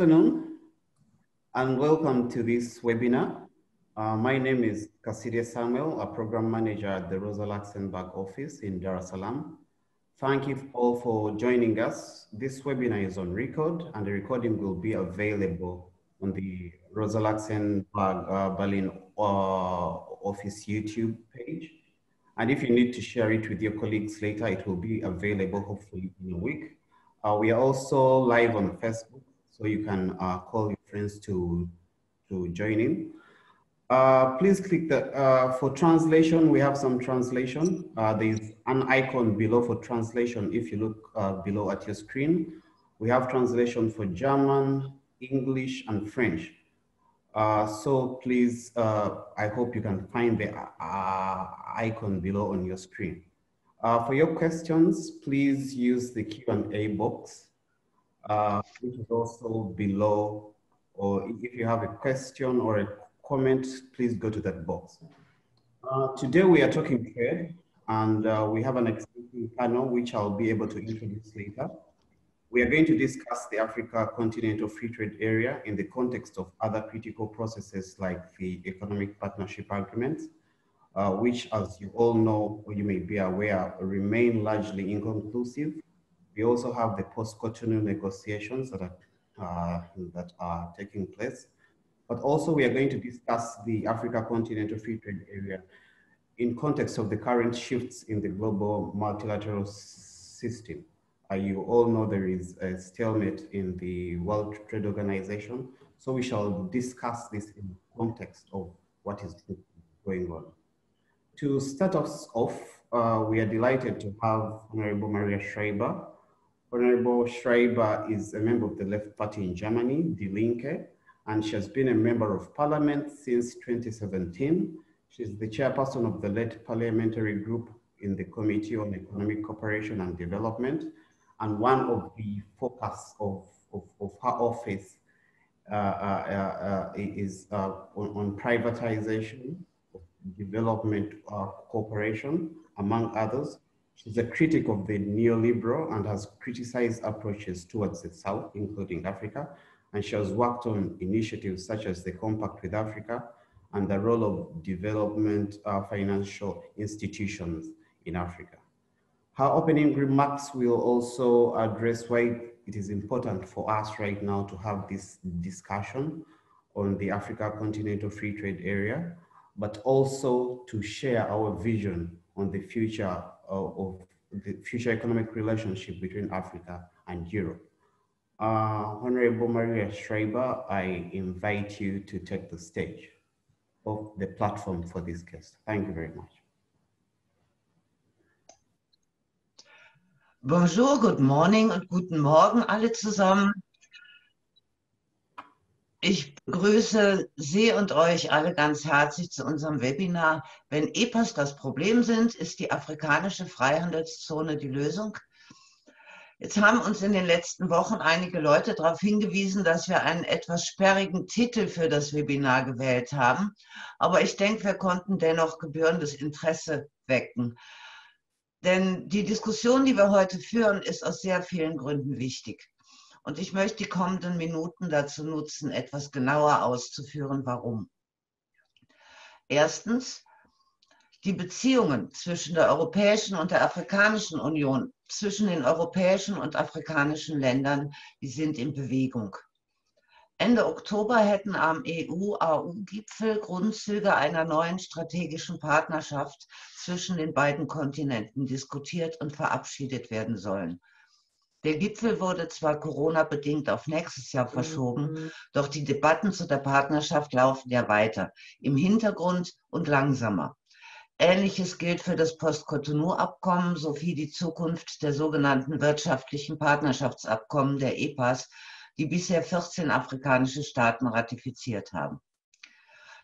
afternoon and welcome to this webinar. Uh, my name is Kasirye Samuel, a program manager at the Rosa Luxemburg office in Dar es Salaam. Thank you all for joining us. This webinar is on record and the recording will be available on the Rosa Luxemburg uh, Berlin uh, office YouTube page. And if you need to share it with your colleagues later, it will be available hopefully in a week. Uh, we are also live on Facebook, so you can uh, call your friends to, to join in. Uh, please click the, uh, for translation, we have some translation. Uh, there's an icon below for translation if you look uh, below at your screen. We have translation for German, English, and French. so please, I hope you can find the icon below on your screen. Uh, for your questions, please use the Q&A box, uh, which is also below, or if you have a question or a comment, please go to that box. Uh, today we are talking trade, and uh, we have an exciting panel, which I'll be able to introduce later. We are going to discuss the Africa Continental Free Trade Area in the context of other critical processes like the Economic Partnership Agreement, uh, which as you all know, or you may be aware, remain largely inconclusive. We also have the post-Cotonou negotiations that are, uh, that are taking place. But also we are going to discuss the Africa Continental Free Trade Area in context of the current shifts in the global multilateral system. Uh, you all know there is a stalemate in the World Trade Organization. So we shall discuss this in context of what is going on. To start us off, uh, we are delighted to have Honorable Maria Schreiber. Honorable Schreiber is a member of the Left Party in Germany, Die Linke, and she has been a member of parliament since 2017. She's the chairperson of the led parliamentary group in the Committee on Economic Cooperation and Development, and one of the focus of, of, of her office uh, uh, uh, is uh, on, on privatization development uh, cooperation, among others. She's a critic of the neoliberal and has criticized approaches towards the South, including Africa. And she has worked on initiatives such as the Compact with Africa and the role of development uh, financial institutions in Africa. Her opening remarks will also address why it is important for us right now to have this discussion on the Africa Continental Free Trade Area but also to share our vision on the future of, the future economic relationship between Africa and Europe. Uh, Honorable Maria Schreiber, I invite you to take the stage of the platform for this guest. Thank you very much. Bonjour, good morning und guten Morgen alle zusammen. Ich begrüße Sie und euch alle ganz herzlich zu unserem Webinar. Wenn EPAs das Problem sind, ist die afrikanische Freihandelszone die Lösung. Jetzt haben uns in den letzten Wochen einige Leute darauf hingewiesen, dass wir einen etwas sperrigen Titel für das Webinar gewählt haben. Aber ich denke, wir konnten dennoch gebührendes Interesse wecken. Denn die Diskussion, die wir heute führen, ist aus sehr vielen Gründen wichtig. Und ich möchte die kommenden Minuten dazu nutzen, etwas genauer auszuführen, warum. Erstens, die Beziehungen zwischen der Europäischen und der Afrikanischen Union, zwischen den europäischen und afrikanischen Ländern, die sind in Bewegung. Ende Oktober hätten am EU-AU-Gipfel Grundzüge einer neuen strategischen Partnerschaft zwischen den beiden Kontinenten diskutiert und verabschiedet werden sollen. Der Gipfel wurde zwar Corona-bedingt auf nächstes Jahr verschoben, mhm. doch die Debatten zu der Partnerschaft laufen ja weiter, im Hintergrund und langsamer. Ähnliches gilt für das Post-Cotonou-Abkommen sowie die Zukunft der sogenannten wirtschaftlichen Partnerschaftsabkommen der EPAs, die bisher 14 afrikanische Staaten ratifiziert haben.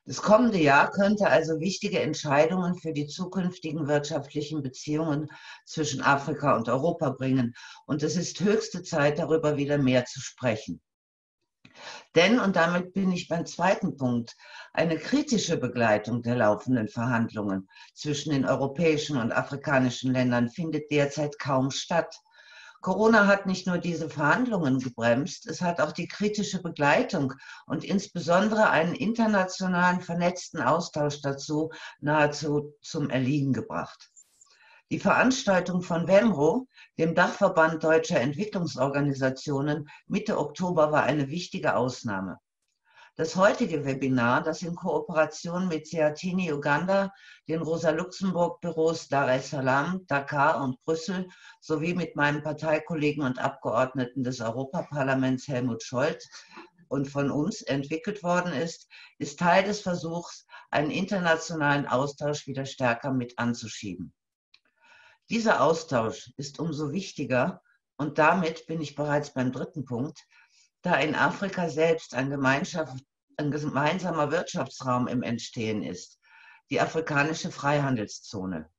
Das kommende Jahr könnte also wichtige Entscheidungen für die zukünftigen wirtschaftlichen Beziehungen zwischen Afrika und Europa bringen. Und es ist höchste Zeit, darüber wieder mehr zu sprechen. Denn, und damit bin ich beim zweiten Punkt, eine kritische Begleitung der laufenden Verhandlungen zwischen den europäischen und afrikanischen Ländern findet derzeit kaum statt. Corona hat nicht nur diese Verhandlungen gebremst, es hat auch die kritische Begleitung und insbesondere einen internationalen vernetzten Austausch dazu nahezu zum Erliegen gebracht. Die Veranstaltung von WEMRO, dem Dachverband deutscher Entwicklungsorganisationen, Mitte Oktober war eine wichtige Ausnahme. Das heutige Webinar, das in Kooperation mit Seatini Uganda, den Rosa-Luxemburg-Büros Dar es Salaam, Dakar und Brüssel sowie mit meinem Parteikollegen und Abgeordneten des Europaparlaments Helmut Scholz und von uns entwickelt worden ist, ist Teil des Versuchs, einen internationalen Austausch wieder stärker mit anzuschieben. Dieser Austausch ist umso wichtiger und damit bin ich bereits beim dritten Punkt, da in Afrika selbst ein, ein gemeinsamer Wirtschaftsraum im Entstehen ist, die afrikanische Freihandelszone.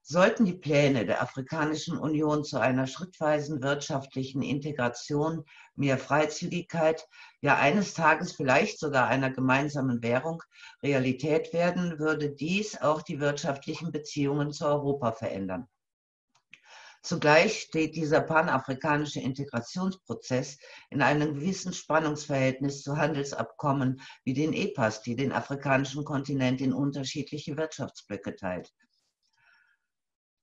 Sollten die Pläne der Afrikanischen Union zu einer schrittweisen wirtschaftlichen Integration, mehr Freizügigkeit, ja eines Tages vielleicht sogar einer gemeinsamen Währung Realität werden, würde dies auch die wirtschaftlichen Beziehungen zu Europa verändern. Zugleich steht dieser panafrikanische Integrationsprozess in einem gewissen Spannungsverhältnis zu Handelsabkommen wie den EPAS, die den afrikanischen Kontinent in unterschiedliche Wirtschaftsblöcke teilt.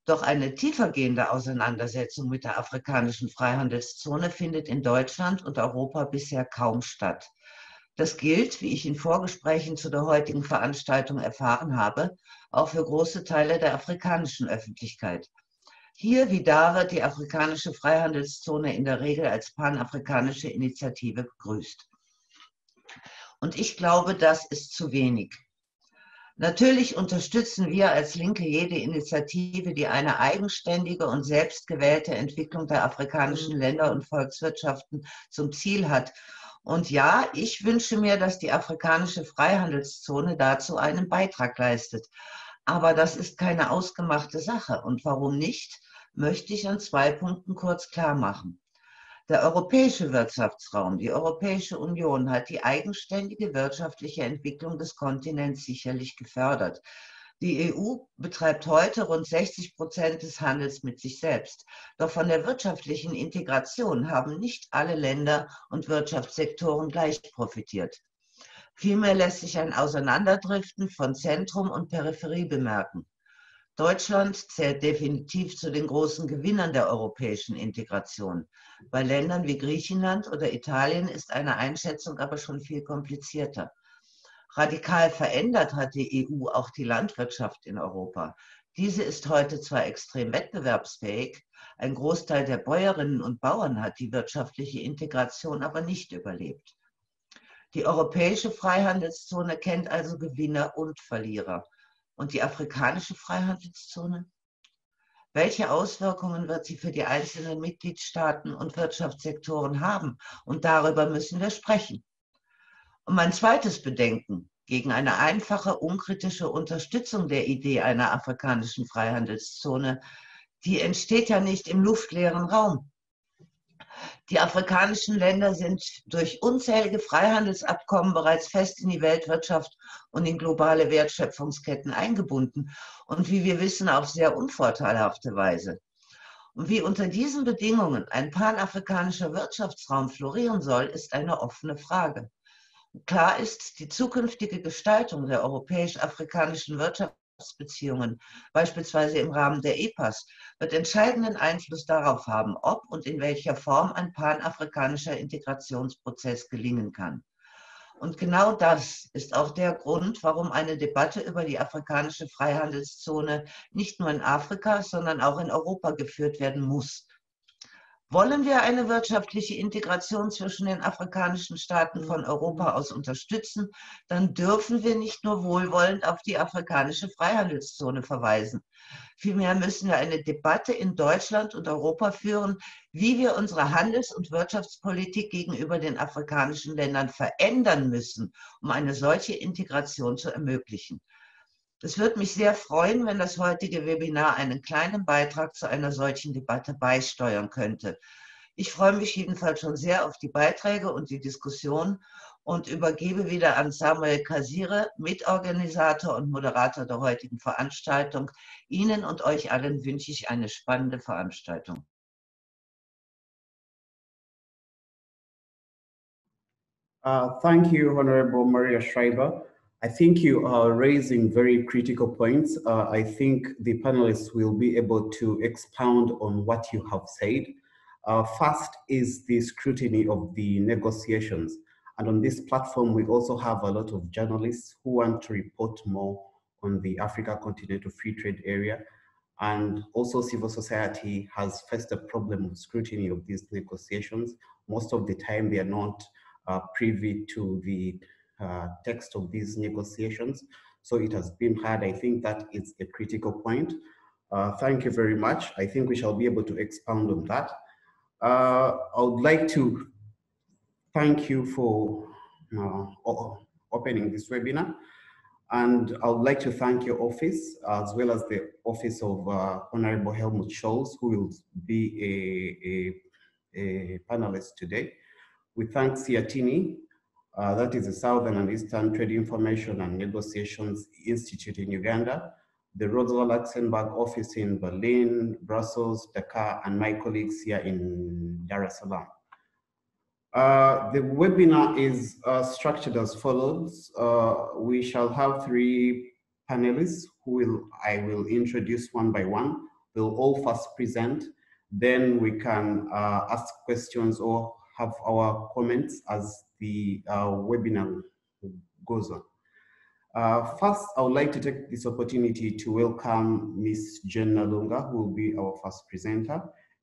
Doch eine tiefergehende Auseinandersetzung mit der afrikanischen Freihandelszone findet in Deutschland und Europa bisher kaum statt. Das gilt, wie ich in Vorgesprächen zu der heutigen Veranstaltung erfahren habe, auch für große Teile der afrikanischen Öffentlichkeit. Hier wie da wird die afrikanische Freihandelszone in der Regel als panafrikanische Initiative begrüßt. Und ich glaube, das ist zu wenig. Natürlich unterstützen wir als Linke jede Initiative, die eine eigenständige und selbstgewählte Entwicklung der afrikanischen Länder und Volkswirtschaften zum Ziel hat. Und ja, ich wünsche mir, dass die afrikanische Freihandelszone dazu einen Beitrag leistet. Aber das ist keine ausgemachte Sache. Und warum nicht? Möchte ich an zwei Punkten kurz klar machen. Der europäische Wirtschaftsraum, die Europäische Union hat die eigenständige wirtschaftliche Entwicklung des Kontinents sicherlich gefördert. Die EU betreibt heute rund 60 Prozent des Handels mit sich selbst. Doch von der wirtschaftlichen Integration haben nicht alle Länder und Wirtschaftssektoren gleich profitiert. Vielmehr lässt sich ein Auseinanderdriften von Zentrum und Peripherie bemerken. Deutschland zählt definitiv zu den großen Gewinnern der europäischen Integration. Bei Ländern wie Griechenland oder Italien ist eine Einschätzung aber schon viel komplizierter. Radikal verändert hat die EU auch die Landwirtschaft in Europa. Diese ist heute zwar extrem wettbewerbsfähig, ein Großteil der Bäuerinnen und Bauern hat die wirtschaftliche Integration aber nicht überlebt. Die europäische Freihandelszone kennt also Gewinner und Verlierer und die afrikanische Freihandelszone? Welche Auswirkungen wird sie für die einzelnen Mitgliedstaaten und Wirtschaftssektoren haben? Und darüber müssen wir sprechen. Und mein zweites Bedenken gegen eine einfache, unkritische Unterstützung der Idee einer afrikanischen Freihandelszone, die entsteht ja nicht im luftleeren Raum. Die afrikanischen Länder sind durch unzählige Freihandelsabkommen bereits fest in die Weltwirtschaft und in globale Wertschöpfungsketten eingebunden und wie wir wissen, auf sehr unvorteilhafte Weise. Und wie unter diesen Bedingungen ein panafrikanischer Wirtschaftsraum florieren soll, ist eine offene Frage. Klar ist, die zukünftige Gestaltung der europäisch-afrikanischen Wirtschaft Beziehungen, beispielsweise im Rahmen der EPAS, wird entscheidenden Einfluss darauf haben, ob und in welcher Form ein panafrikanischer Integrationsprozess gelingen kann. Und genau das ist auch der Grund, warum eine Debatte über die afrikanische Freihandelszone nicht nur in Afrika, sondern auch in Europa geführt werden muss. Wollen wir eine wirtschaftliche Integration zwischen den afrikanischen Staaten von Europa aus unterstützen, dann dürfen wir nicht nur wohlwollend auf die afrikanische Freihandelszone verweisen. Vielmehr müssen wir eine Debatte in Deutschland und Europa führen, wie wir unsere Handels- und Wirtschaftspolitik gegenüber den afrikanischen Ländern verändern müssen, um eine solche Integration zu ermöglichen. Es würde mich sehr freuen, wenn das heutige Webinar einen kleinen Beitrag zu einer solchen Debatte beisteuern könnte. Ich freue mich jedenfalls schon sehr auf die Beiträge und die Diskussion und übergebe wieder an Samuel Kasire, Mitorganisator und Moderator der heutigen Veranstaltung. Ihnen und euch allen wünsche ich eine spannende Veranstaltung. Uh, thank you, Honorable Maria Schreiber. I think you are raising very critical points. Uh, I think the panelists will be able to expound on what you have said. Uh, first is the scrutiny of the negotiations. And on this platform, we also have a lot of journalists who want to report more on the Africa Continental Free Trade Area. And also civil society has faced a problem of scrutiny of these negotiations. Most of the time, they are not uh, privy to the uh, text of these negotiations. So it has been hard. I think that is a critical point. Uh, thank you very much. I think we shall be able to expound on that. Uh, I would like to thank you for uh, opening this webinar. And I would like to thank your office as well as the office of uh, Honorable Helmut Scholz, who will be a, a, a panelist today. We thank SEATINI uh, that is the Southern and Eastern Trade Information and Negotiations Institute in Uganda, the Rosa Luxemburg office in Berlin, Brussels, Dakar, and my colleagues here in Dar es Salaam. Uh, the webinar is uh, structured as follows. Uh, we shall have three panelists who will, I will introduce one by one. We'll all first present, then we can uh, ask questions or have our comments as the uh, webinar goes on. Uh, first, I would like to take this opportunity to welcome Ms. Jen Nalunga, who will be our first presenter.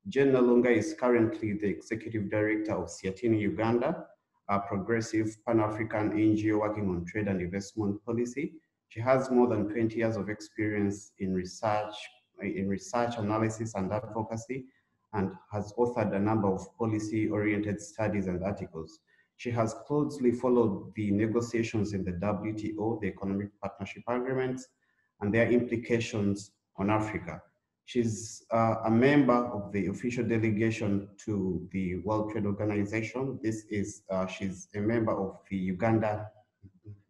Jen Nalunga is currently the Executive Director of SEATINI Uganda, a progressive Pan-African NGO working on trade and investment policy. She has more than 20 years of experience in research, in research analysis and advocacy, and has authored a number of policy-oriented studies and articles. She has closely followed the negotiations in the WTO, the Economic Partnership Agreements, and their implications on Africa. She's uh, a member of the official delegation to the World Trade Organization. This is, uh, she's a member of the Uganda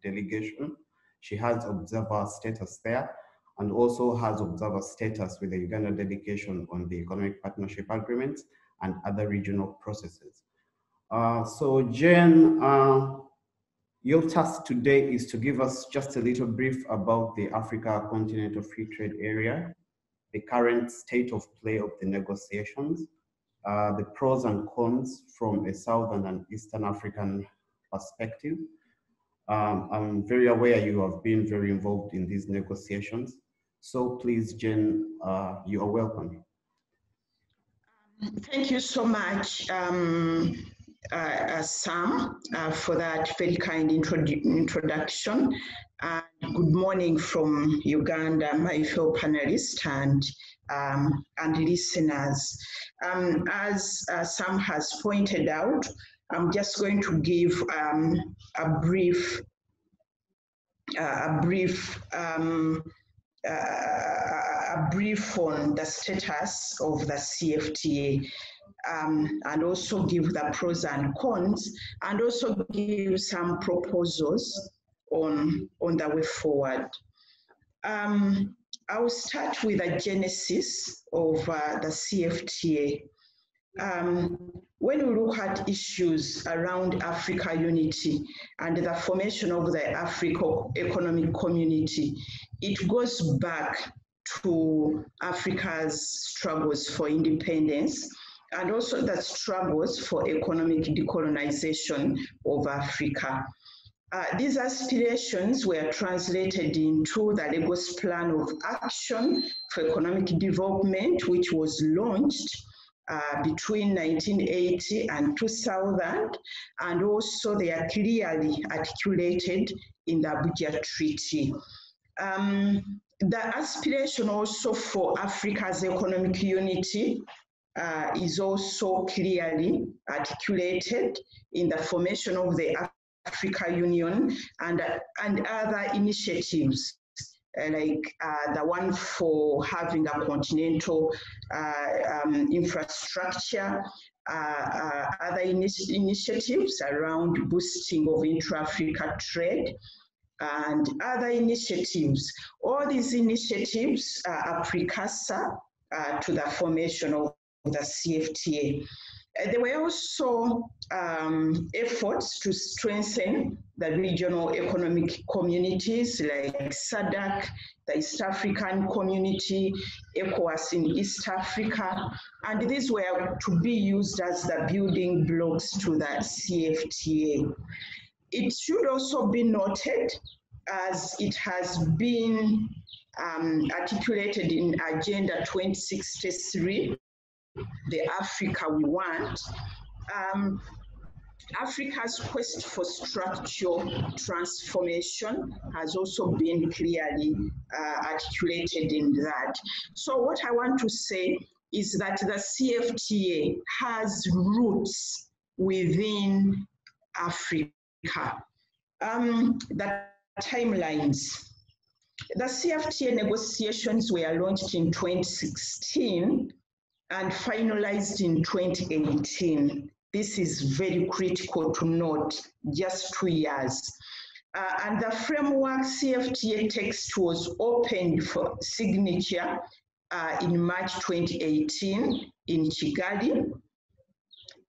delegation. She has observer status there and also has observer status with the Uganda delegation on the Economic Partnership Agreements and other regional processes. Uh, so Jen, uh, your task today is to give us just a little brief about the Africa Continental Free Trade Area, the current state of play of the negotiations, uh, the pros and cons from a Southern and Eastern African perspective. Um, I'm very aware you have been very involved in these negotiations. So please, Jen, uh, you are welcome. Thank you so much. Um, uh, uh, Sam, uh, for that very kind introdu introduction. Good morning from Uganda, my fellow panelists and, um, and listeners. Um, as uh, Sam has pointed out, I'm just going to give um, a brief, uh, a brief um, a brief on the status of the CFTA um, and also give the pros and cons and also give some proposals on, on the way forward. Um, I'll start with the genesis of uh, the CFTA. Um, when we look at issues around Africa unity and the formation of the Africa Economic Community, it goes back to Africa's struggles for independence and also the struggles for economic decolonization of Africa. Uh, these aspirations were translated into the Lagos Plan of Action for Economic Development, which was launched uh, between 1980 and 2000, and also they are clearly articulated in the Abuja Treaty. Um, the aspiration also for Africa's economic unity uh, is also clearly articulated in the formation of the Africa Union and, uh, and other initiatives uh, like uh, the one for having a continental uh, um, infrastructure, uh, other initi initiatives around boosting of intra-Africa trade, and other initiatives. All these initiatives are a precursor to the formation of the CFTA. Uh, there were also um, efforts to strengthen the regional economic communities like SADC, the East African Community, ECOWAS in East Africa, and these were to be used as the building blocks to the CFTA. It should also be noted, as it has been um, articulated in Agenda 2063, the Africa we want, um, Africa's quest for structural transformation has also been clearly uh, articulated in that. So what I want to say is that the CFTA has roots within Africa. Um, the timelines. The CFTA negotiations were launched in 2016 and finalized in 2018. This is very critical to note, just two years. Uh, and the framework CFTA text was opened for signature uh, in March 2018 in Kigali.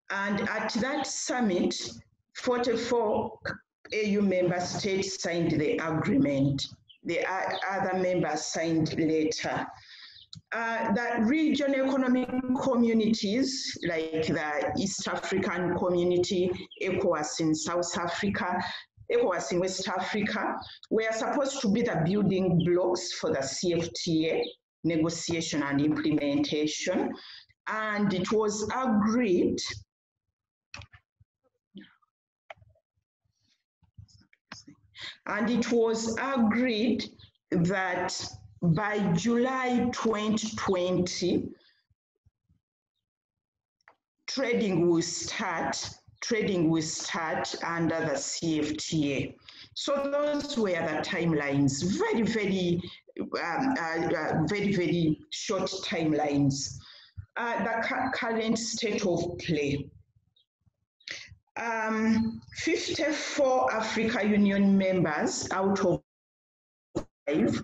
And at that summit, 44 AU member states signed the agreement. The other members signed later. Uh, the region economic communities like the East African community, ECOWAS in South Africa, ECOWAS in West Africa, were supposed to be the building blocks for the CFTA negotiation and implementation. And it was agreed and it was agreed that by July 2020, trading will start, trading will start under the CFTA. So those were the timelines, very, very, um, uh, uh, very, very short timelines. Uh, the current state of play. Um, 54 Africa Union members out of five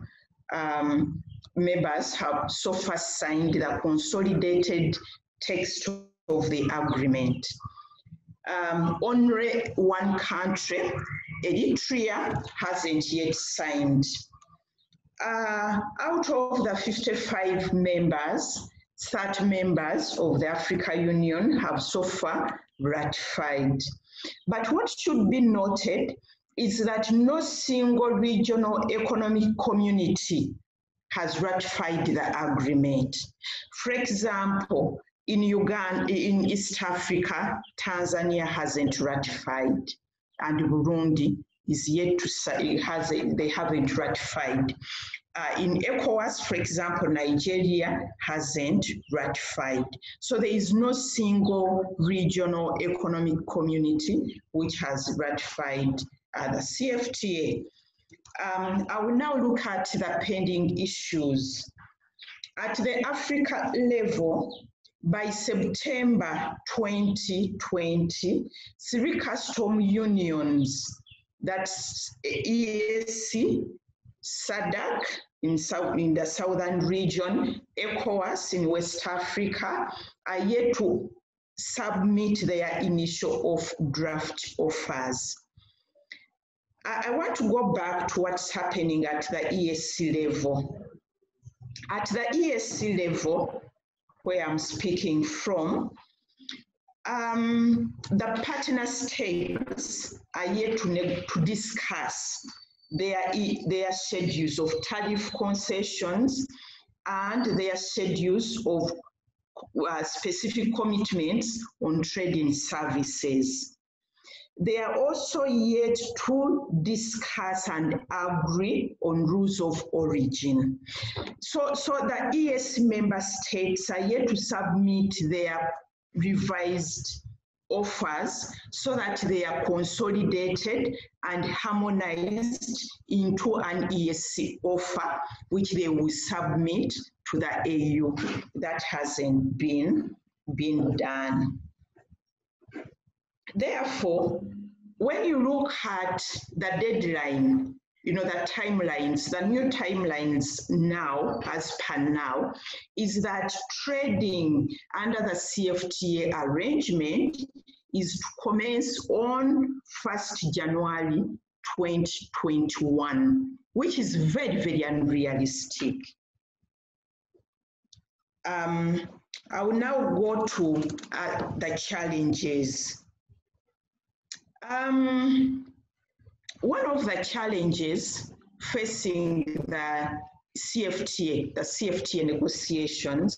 um, members have so far signed the consolidated text of the agreement. Um, only one country, Eritrea, hasn't yet signed. Uh, out of the 55 members, 30 members of the Africa Union have so far ratified. But what should be noted is that no single regional economic community has ratified the agreement. For example, in Uganda, in East Africa, Tanzania hasn't ratified, and Burundi is yet to say has they haven't ratified. Uh, in ECOWAS, for example, Nigeria hasn't ratified. So there is no single regional economic community which has ratified uh, the CFTA. Um, I will now look at the pending issues. At the Africa level, by September 2020, three custom unions, that's EAC, SADC in, South, in the southern region, ECOWAS in West Africa, are yet to submit their initial of draft offers. I, I want to go back to what's happening at the EAC level. At the EAC level, where I'm speaking from, um, the partner states are yet to, to discuss their, their schedules of tariff concessions and their schedules of uh, specific commitments on trading services. They are also yet to discuss and agree on rules of origin. So, so the ES member states are yet to submit their revised offers so that they are consolidated and harmonized into an EAC offer, which they will submit to the AU. That hasn't been, been done. Therefore, when you look at the deadline, you know, the timelines, the new timelines now, as per now, is that trading under the CFTA arrangement is to commence on 1st January 2021, which is very, very unrealistic. Um, I will now go to uh, the challenges. Um, one of the challenges facing the CFTA, the CFTA negotiations,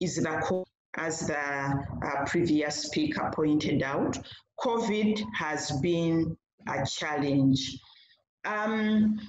is the as the uh, previous speaker pointed out, COVID has been a challenge. Um,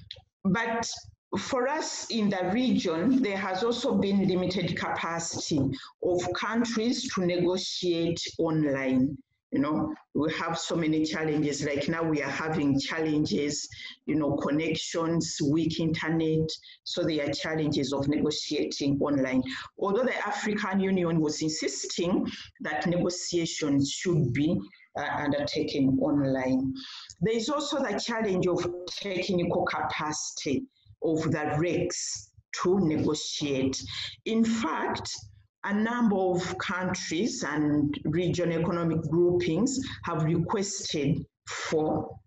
but for us in the region, there has also been limited capacity of countries to negotiate online. You know, we have so many challenges. Like now, we are having challenges, you know, connections, weak internet. So there are challenges of negotiating online. Although the African Union was insisting that negotiations should be uh, undertaken online. There is also the challenge of technical capacity of the RECs to negotiate. In fact, a number of countries and regional economic groupings have requested for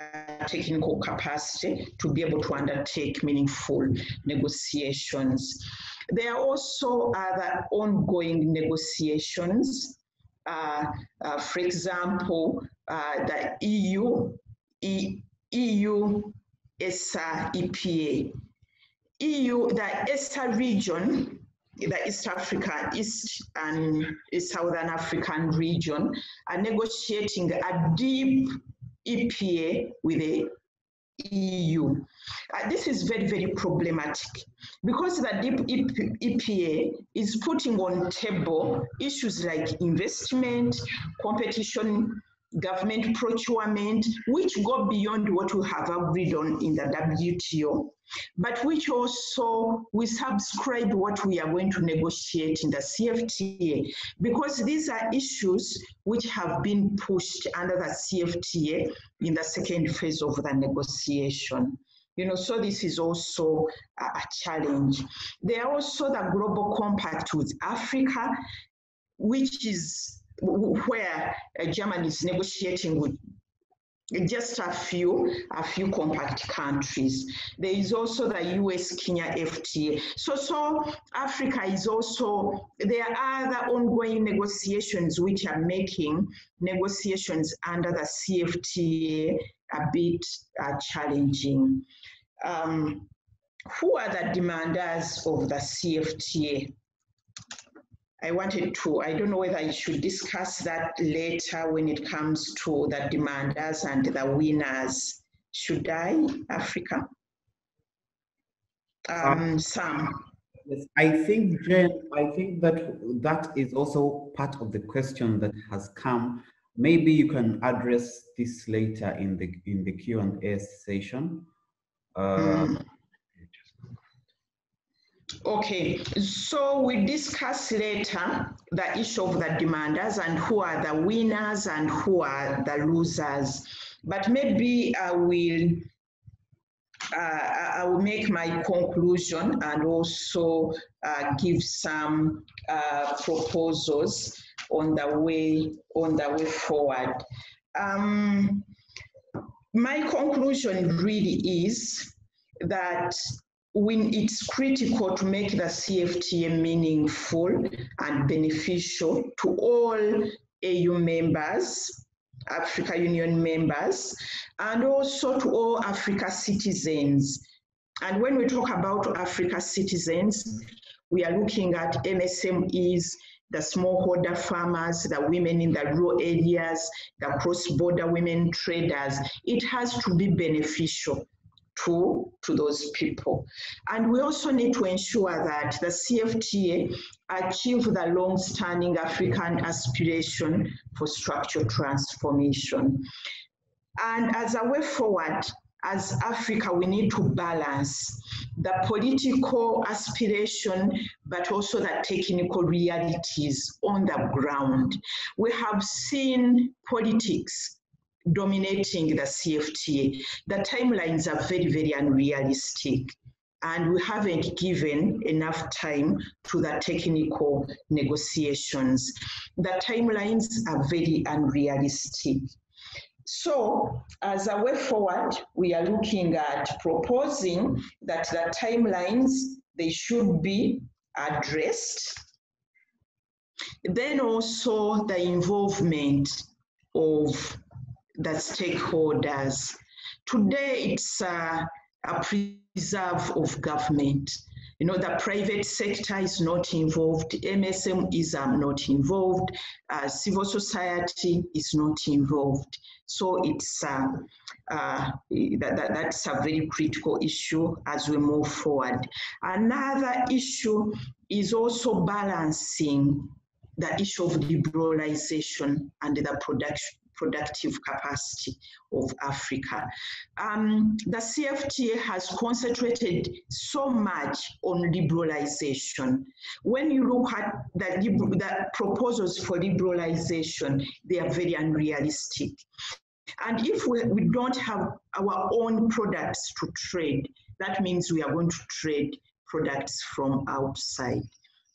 uh, technical capacity to be able to undertake meaningful negotiations. There are also other ongoing negotiations. Uh, uh, for example, uh, the EU, e, EU ESA EPA. EU, the ESA region the East Africa, East and Southern African region are negotiating a deep EPA with the EU. Uh, this is very, very problematic because the deep EPA is putting on table issues like investment, competition government procurement, which go beyond what we have agreed on in the WTO, but which also we subscribe what we are going to negotiate in the CFTA, because these are issues which have been pushed under the CFTA in the second phase of the negotiation. You know, so this is also a, challenge. There are also the global compact with Africa, which is where uh, Germany is negotiating with just a few, a few compact countries. There is also the US Kenya FTA. So, so Africa is also, there are other ongoing negotiations which are making negotiations under the CFTA a bit uh, challenging. Um, who are the demanders of the CFTA? I wanted to, I don't know whether I should discuss that later when it comes to the demanders and the winners. Should I, Africa? Um, uh, Sam. Yes, I think, Jen, I think that that is also part of the question that has come. Maybe you can address this later in the in the Q and A session. Uh, mm. Okay, so we discuss later the issue of the demanders and who are the winners and who are the losers. But maybe I will uh, I will make my conclusion and also uh, give some uh, proposals on the way on the way forward. Um, my conclusion really is that when it's critical to make the CFTA meaningful and beneficial to all AU members, Africa Union members, and also to all Africa citizens. And when we talk about Africa citizens, we are looking at MSMEs, the smallholder farmers, the women in the rural areas, the cross-border women traders. It has to be beneficial to, to those people. And we also need to ensure that the CFTA achieve the long-standing African aspiration for structural transformation. And as a way forward, as Africa, we need to balance the political aspiration, but also the technical realities on the ground. We have seen politics dominating the CFTA. The timelines are very, very unrealistic and we haven't given enough time to the technical negotiations. The timelines are very unrealistic. So, as a way forward, we are looking at proposing that the timelines they should be addressed. Then also the involvement of the stakeholders. Today, it's uh, a preserve of government. You know, the private sector is not involved, MSM is um, not involved, uh, civil society is not involved. So it's uh, uh, that, that, that's a very critical issue as we move forward. Another issue is also balancing the issue of liberalization and the production productive capacity of Africa. Um, the CFTA has concentrated so much on liberalization. When you look at the, the proposals for liberalization, they are very unrealistic. And if we, we don't have our own products to trade, that means we are going to trade products from outside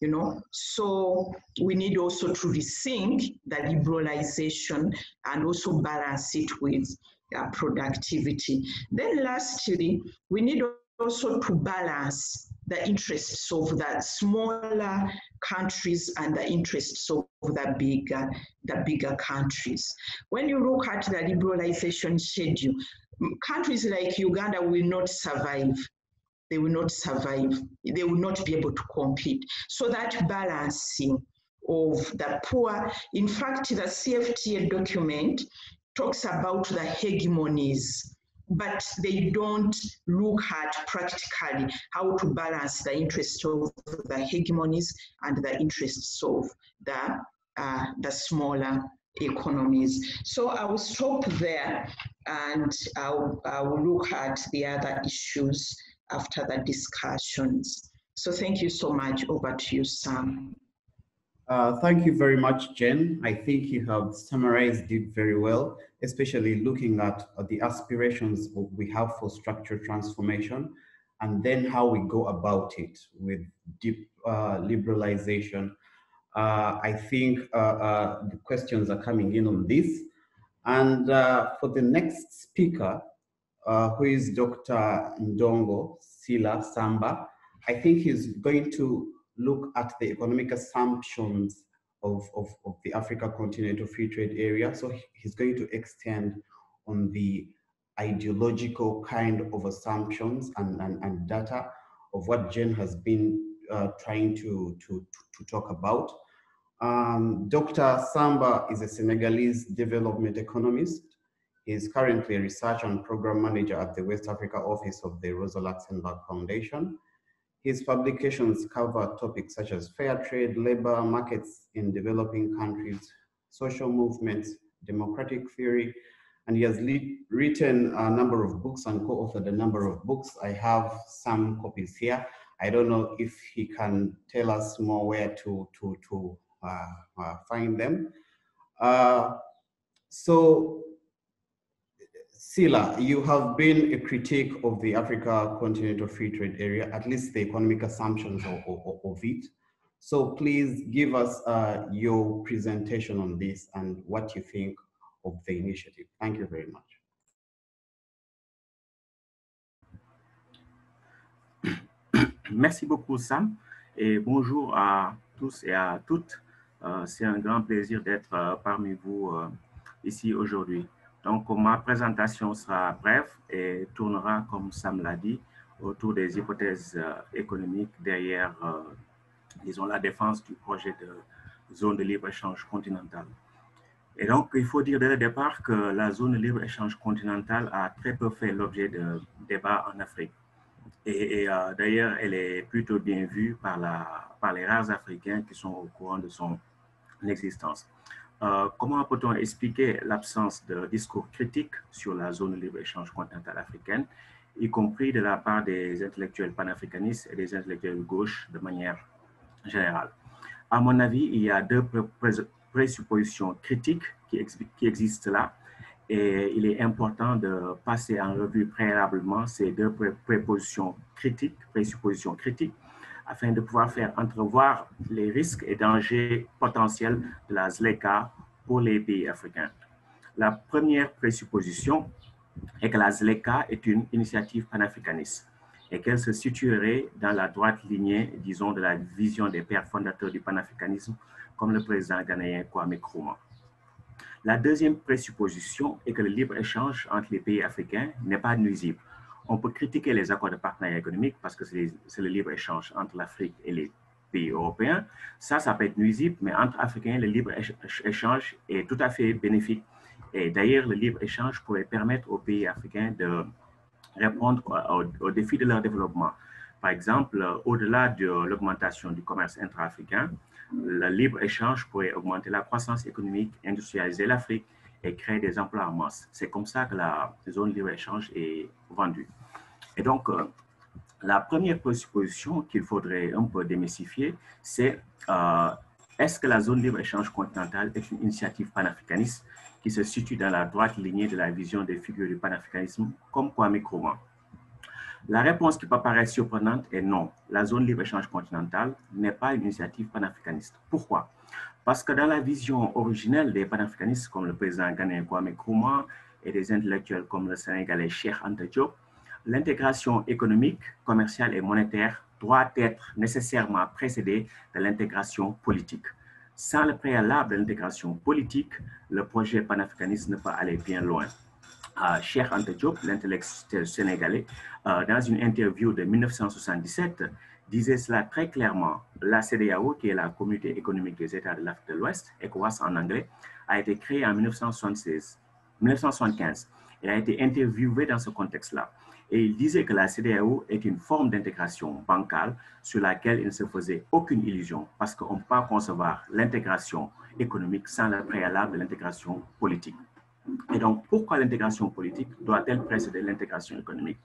you know. So we need also to rethink the liberalization and also balance it with uh, productivity. Then lastly, we need also to balance the interests of the smaller countries and the interests of the bigger, the bigger countries. When you look at the liberalization schedule, countries like Uganda will not survive they will not survive. They will not be able to compete. So that balancing of the poor, in fact, the CFTA document talks about the hegemonies, but they don't look at practically how to balance the interests of the hegemonies and the interests of the, uh, the smaller economies. So I will stop there and I'll, I will look at the other issues after the discussions. So thank you so much. Over to you, Sam. Uh, thank you very much, Jen. I think you have summarized it very well, especially looking at uh, the aspirations we have for structural transformation and then how we go about it with deep uh, liberalization. Uh, I think uh, uh, the questions are coming in on this. And for the next speaker, uh, who is Dr. Ndongo Sylla Samba. I think he's going to look at the economic assumptions of, of, of the Africa Continental Free Trade Area. So he's going to extend on the ideological kind of assumptions and, and, and data of what Jen has been uh, trying to, to, to talk about. Um, Dr. Samba is a Senegalese development economist he is currently a research and program manager at the West Africa office of the Rosa Luxemburg Foundation. His publications cover topics such as fair trade, labor markets in developing countries, social movements, democratic theory, and he has written a number of books and co-authored a number of books. I have some copies here. I don't know if he can tell us more where to, to, to uh, uh, find them. Uh, so Sylla, you have been a critique of the Africa Continental Free Trade Area, at least the economic assumptions of, of, of it. So please give us uh, your presentation on this and what you think of the initiative. Thank you very much. Merci beaucoup, Sam, et bonjour à tous et à toutes. Euh, C'est un grand plaisir d'être euh, parmi vous euh, ici aujourd'hui. Donc, ma présentation sera brève et tournera, comme Sam l'a dit, autour des hypothèses euh, économiques derrière, euh, disons, la défense du projet de zone de libre-échange continentale. Et donc, il faut dire dès le départ que la zone de libre-échange continentale a très peu fait l'objet de débats en Afrique. Et, euh, d'ailleurs, elle est plutôt bien vue par, les rares Africains qui sont au courant de son existence. Euh, comment peut-on expliquer l'absence de discours critique sur la zone libre-échange continentale africaine, y compris de la part des intellectuels panafricanistes et des intellectuels de gauche de manière générale? À mon avis, il y a deux présuppositions critiques qui, existent là et il est important de passer en revue préalablement ces deux présuppositions critiques, afin de pouvoir faire entrevoir les risques et dangers potentiels de la ZLECA pour les pays africains. La première présupposition est que la ZLECA est une initiative panafricaniste et qu'elle se situerait dans la droite lignée, disons, de la vision des pères fondateurs du panafricanisme, comme le président ghanéen Kwame Nkrumah. La deuxième présupposition est que le libre-échange entre les pays africains n'est pas nuisible. On peut critiquer les accords de partenariat économique parce que c'est le libre-échange entre l'Afrique et les pays européens. Ça, ça peut être nuisible, mais entre Africains, le libre-échange est tout à fait bénéfique. Et d'ailleurs, le libre-échange pourrait permettre aux pays africains de répondre aux, défis de leur développement. Par exemple, au-delà de l'augmentation du commerce intra-africain, le libre-échange pourrait augmenter la croissance économique, industrialiser l'Afrique et créer des emplois en masse. C'est comme ça que la zone libre-échange est vendue. Et donc, euh, la première présupposition qu'il faudrait un peu démystifier, c'est euh, est-ce que la zone libre-échange continentale est une initiative panafricaniste qui se situe dans la droite lignée de la vision des figures du panafricanisme comme Kwame Nkrumah La réponse qui peut paraître surprenante est non. La zone libre-échange continentale n'est pas une initiative panafricaniste. Pourquoi? Parce que dans la vision originelle des panafricanistes comme le président ghanéen Kwame Nkrumah et des intellectuels comme le sénégalais Cheikh Anta l'intégration économique, commerciale et monétaire doit être nécessairement précédée de l'intégration politique. Sans le préalable de l'intégration politique, le projet panafricaniste ne peut aller bien loin. Euh, Cheikh Diop, l'intellectuel sénégalais, euh, dans une interview de 1977, disait cela très clairement. La CDAO, qui est la Communauté économique des États de l'Afrique de l'Ouest, ECOWAS en anglais, a été créée en 1976, 1975 et a été interviewé dans ce contexte-là. Et il disait que la CDAO est une forme d'intégration bancale sur laquelle il ne se faisait aucune illusion parce qu'on ne peut pas concevoir l'intégration économique sans le préalable de l'intégration politique. Et donc, pourquoi l'intégration politique doit-elle précéder l'intégration économique?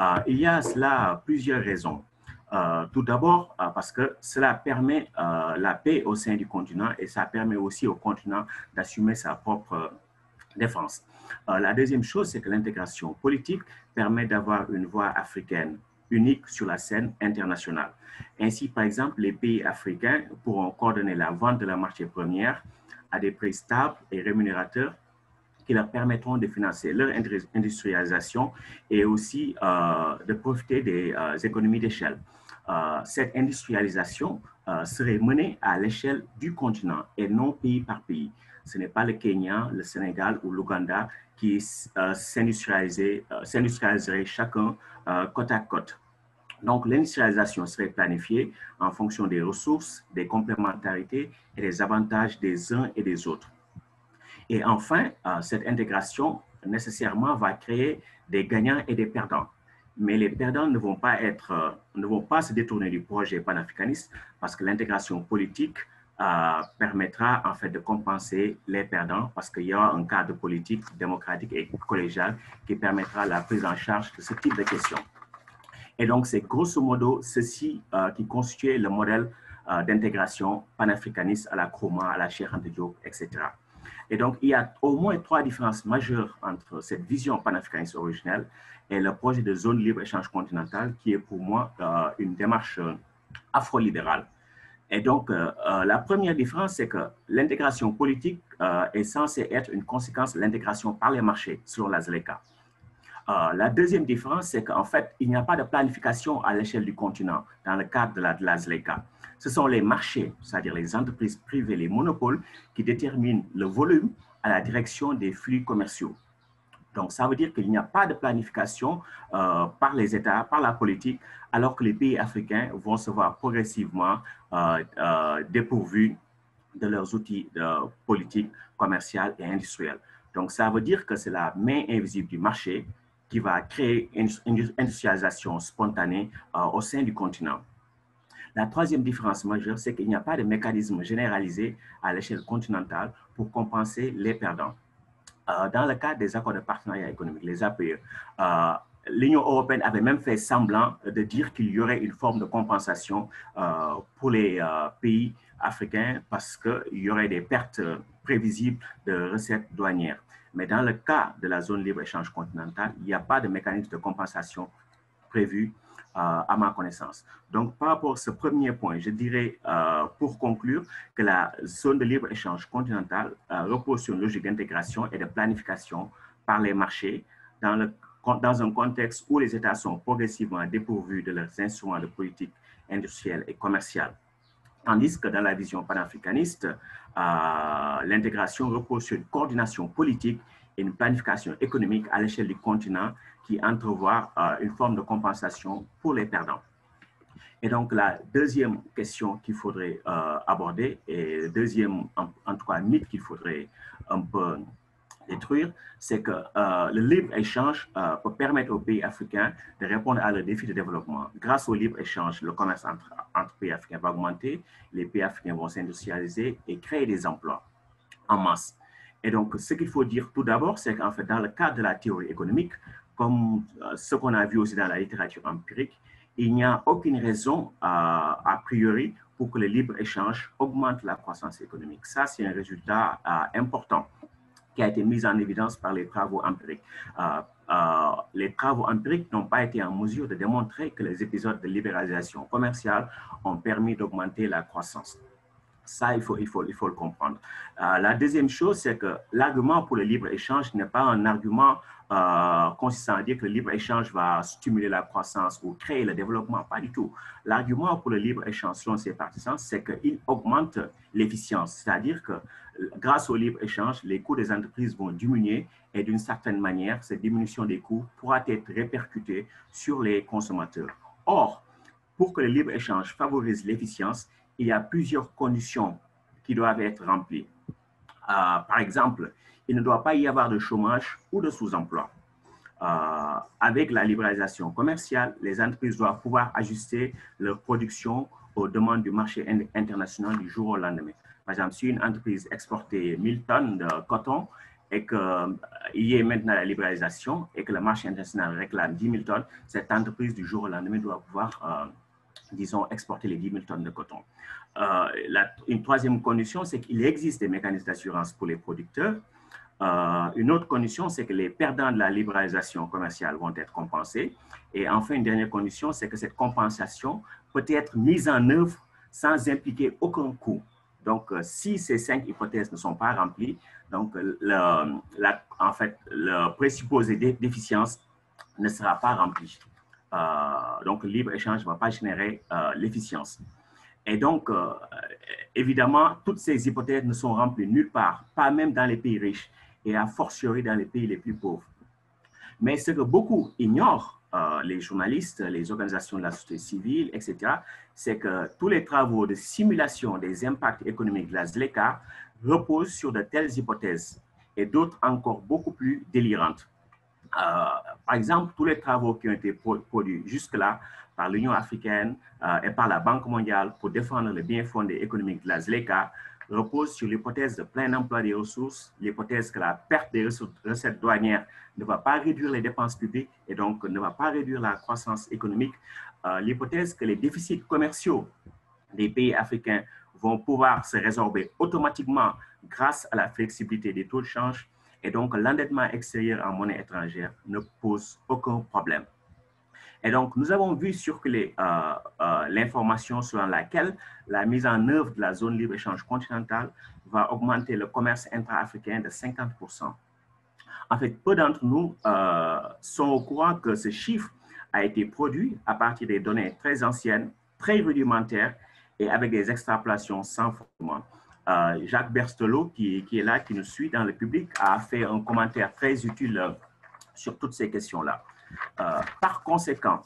Euh, Il y a cela plusieurs raisons. Euh, tout d'abord, euh, parce que cela permet la paix au sein du continent et ça permet aussi au continent d'assumer sa propre défense. La deuxième chose, c'est que l'intégration politique permet d'avoir une voix africaine unique sur la scène internationale. Ainsi, par exemple, les pays africains pourront coordonner la vente de la marché première à des prix stables et rémunérateurs qui leur permettront de financer leur industrialisation et aussi euh, de profiter des euh, économies d'échelle. cette industrialisation serait menée à l'échelle du continent et non pays par pays. Ce n'est pas le Kenya, le Sénégal ou l'Ouganda qui euh, euh, s'industrialiseraient chacun euh, côte à côte. Donc, l'industrialisation serait planifiée en fonction des ressources, des complémentarités et des avantages des uns et des autres. Et enfin, cette intégration nécessairement va créer des gagnants et des perdants. Mais les perdants ne vont pas, être, ne vont pas se détourner du projet panafricaniste parce que l'intégration politique euh, permettra en fait de compenser les perdants parce qu'il y aura un cadre politique, démocratique et collégial qui permettra la prise en charge de ce type de questions. Et donc, c'est grosso modo ceci euh, qui constitue le modèle euh, d'intégration panafricaniste à la Kroma, à la Cheikh Diop, etc. Et donc, il y a au moins trois différences majeures entre cette vision panafricaniste originelle et le projet de zone libre-échange continentale qui est pour moi une démarche afro-libérale. Et donc, euh, euh, la première différence, c'est que l'intégration politique euh, est censée être une conséquence de l'intégration par les marchés, selon la ZLECA. la deuxième différence, c'est qu'en fait, il n'y a pas de planification à l'échelle du continent dans le cadre de la, de la ZLECA. Ce sont les marchés, c'est-à-dire les entreprises privées, les monopoles, qui déterminent le volume à la direction des flux commerciaux. Donc, ça veut dire qu'il n'y a pas de planification euh, par les États, par la politique, alors que les pays africains vont se voir progressivement euh, euh, dépourvus de leurs outils de politique, commerciale et industrielle. Donc, ça veut dire que c'est la main invisible du marché qui va créer une industrialisation spontanée au sein du continent. La troisième différence majeure, c'est qu'il n'y a pas de mécanisme généralisé à l'échelle continentale pour compenser les perdants. Euh, dans le cadre des accords de partenariat économique, les APE, euh, l'Union européenne avait même fait semblant de dire qu'il y aurait une forme de compensation euh, pour les pays africains parce qu'il y aurait des pertes prévisibles de recettes douanières. Mais dans le cas de la zone libre-échange continentale, il n'y a pas de mécanisme de compensation prévu à ma connaissance. Donc, par rapport à ce premier point, je dirais, euh, pour conclure, que la zone de libre-échange continentale euh, repose sur une logique d'intégration et de planification par les marchés dans, un contexte où les États sont progressivement dépourvus de leurs instruments de politique industrielle et commerciale. Tandis que dans la vision panafricaniste, l'intégration repose sur une coordination politique une planification économique à l'échelle du continent qui entrevoit une forme de compensation pour les perdants. Et donc, la deuxième question qu'il faudrait aborder, et le deuxième, en, tout cas, mythe qu'il faudrait un peu détruire, c'est que le libre-échange peut permettre aux pays africains de répondre à leurs défis de développement. Grâce au libre-échange, le commerce entre pays africains va augmenter, les pays africains vont s'industrialiser et créer des emplois en masse. Et donc, ce qu'il faut dire tout d'abord, c'est qu'en fait, dans le cadre de la théorie économique, comme ce qu'on a vu aussi dans la littérature empirique, il n'y a aucune raison a priori pour que le libre-échange augmente la croissance économique. Ça, c'est un résultat important qui a été mis en évidence par les travaux empiriques. les travaux empiriques n'ont pas été en mesure de démontrer que les épisodes de libéralisation commerciale ont permis d'augmenter la croissance. Ça, il faut, il faut, il faut le comprendre. la deuxième chose, c'est que l'argument pour le libre-échange n'est pas un argument euh, consistant à dire que le libre-échange va stimuler la croissance ou créer le développement. Pas du tout. L'argument pour le libre-échange, selon ses partisans, c'est qu'il augmente l'efficience. C'est-à-dire que grâce au libre-échange, les coûts des entreprises vont diminuer et d'une certaine manière, cette diminution des coûts pourra être répercutée sur les consommateurs. Or, pour que le libre-échange favorise l'efficience, il y a plusieurs conditions qui doivent être remplies. Euh, par exemple, il ne doit pas y avoir de chômage ou de sous-emploi. Euh, avec la libéralisation commerciale, les entreprises doivent pouvoir ajuster leur production aux demandes du marché international du jour au lendemain. Par exemple, si une entreprise exportait 1000 tonnes de coton et qu'il euh, y ait maintenant la libéralisation et que le marché international réclame 10 000 tonnes, cette entreprise du jour au lendemain doit pouvoir disons, exporter les 10 000 tonnes de coton. Euh, une troisième condition, c'est qu'il existe des mécanismes d'assurance pour les producteurs. Euh, une autre condition, c'est que les perdants de la libéralisation commerciale vont être compensés. Et enfin, une dernière condition, c'est que cette compensation peut être mise en œuvre sans impliquer aucun coût. Donc, euh, si ces cinq hypothèses ne sont pas remplies, donc, le, la, en fait, le présupposé déficience ne sera pas rempli. Euh, donc, le libre-échange ne va pas générer euh, l'efficience. Et donc, euh, évidemment, toutes ces hypothèses ne sont remplies nulle part, pas même dans les pays riches et a fortiori dans les pays les plus pauvres. Mais ce que beaucoup ignorent, les journalistes, les organisations de la société civile, etc., c'est que tous les travaux de simulation des impacts économiques de la ZLECA reposent sur de telles hypothèses et d'autres encore beaucoup plus délirantes. Euh, par exemple, tous les travaux qui ont été produits jusque-là par l'Union africaine euh, et par la Banque mondiale pour défendre le bien fondé économique de la ZLECA reposent sur l'hypothèse de plein emploi des ressources, l'hypothèse que la perte des recettes douanières ne va pas réduire les dépenses publiques et donc ne va pas réduire la croissance économique, euh, l'hypothèse que les déficits commerciaux des pays africains vont pouvoir se résorber automatiquement grâce à la flexibilité des taux de change et donc, l'endettement extérieur en monnaie étrangère ne pose aucun problème. Et donc, nous avons vu circuler euh, euh, l'information selon laquelle la mise en œuvre de la zone libre-échange continentale va augmenter le commerce intra-africain de 50%. En fait, peu d'entre nous euh, sont au courant que ce chiffre a été produit à partir des données très anciennes, très rudimentaires et avec des extrapolations sans fondement. Euh, Jacques Berstolo, qui, est là, qui nous suit dans le public, a fait un commentaire très utile euh, sur toutes ces questions-là. Euh, par conséquent,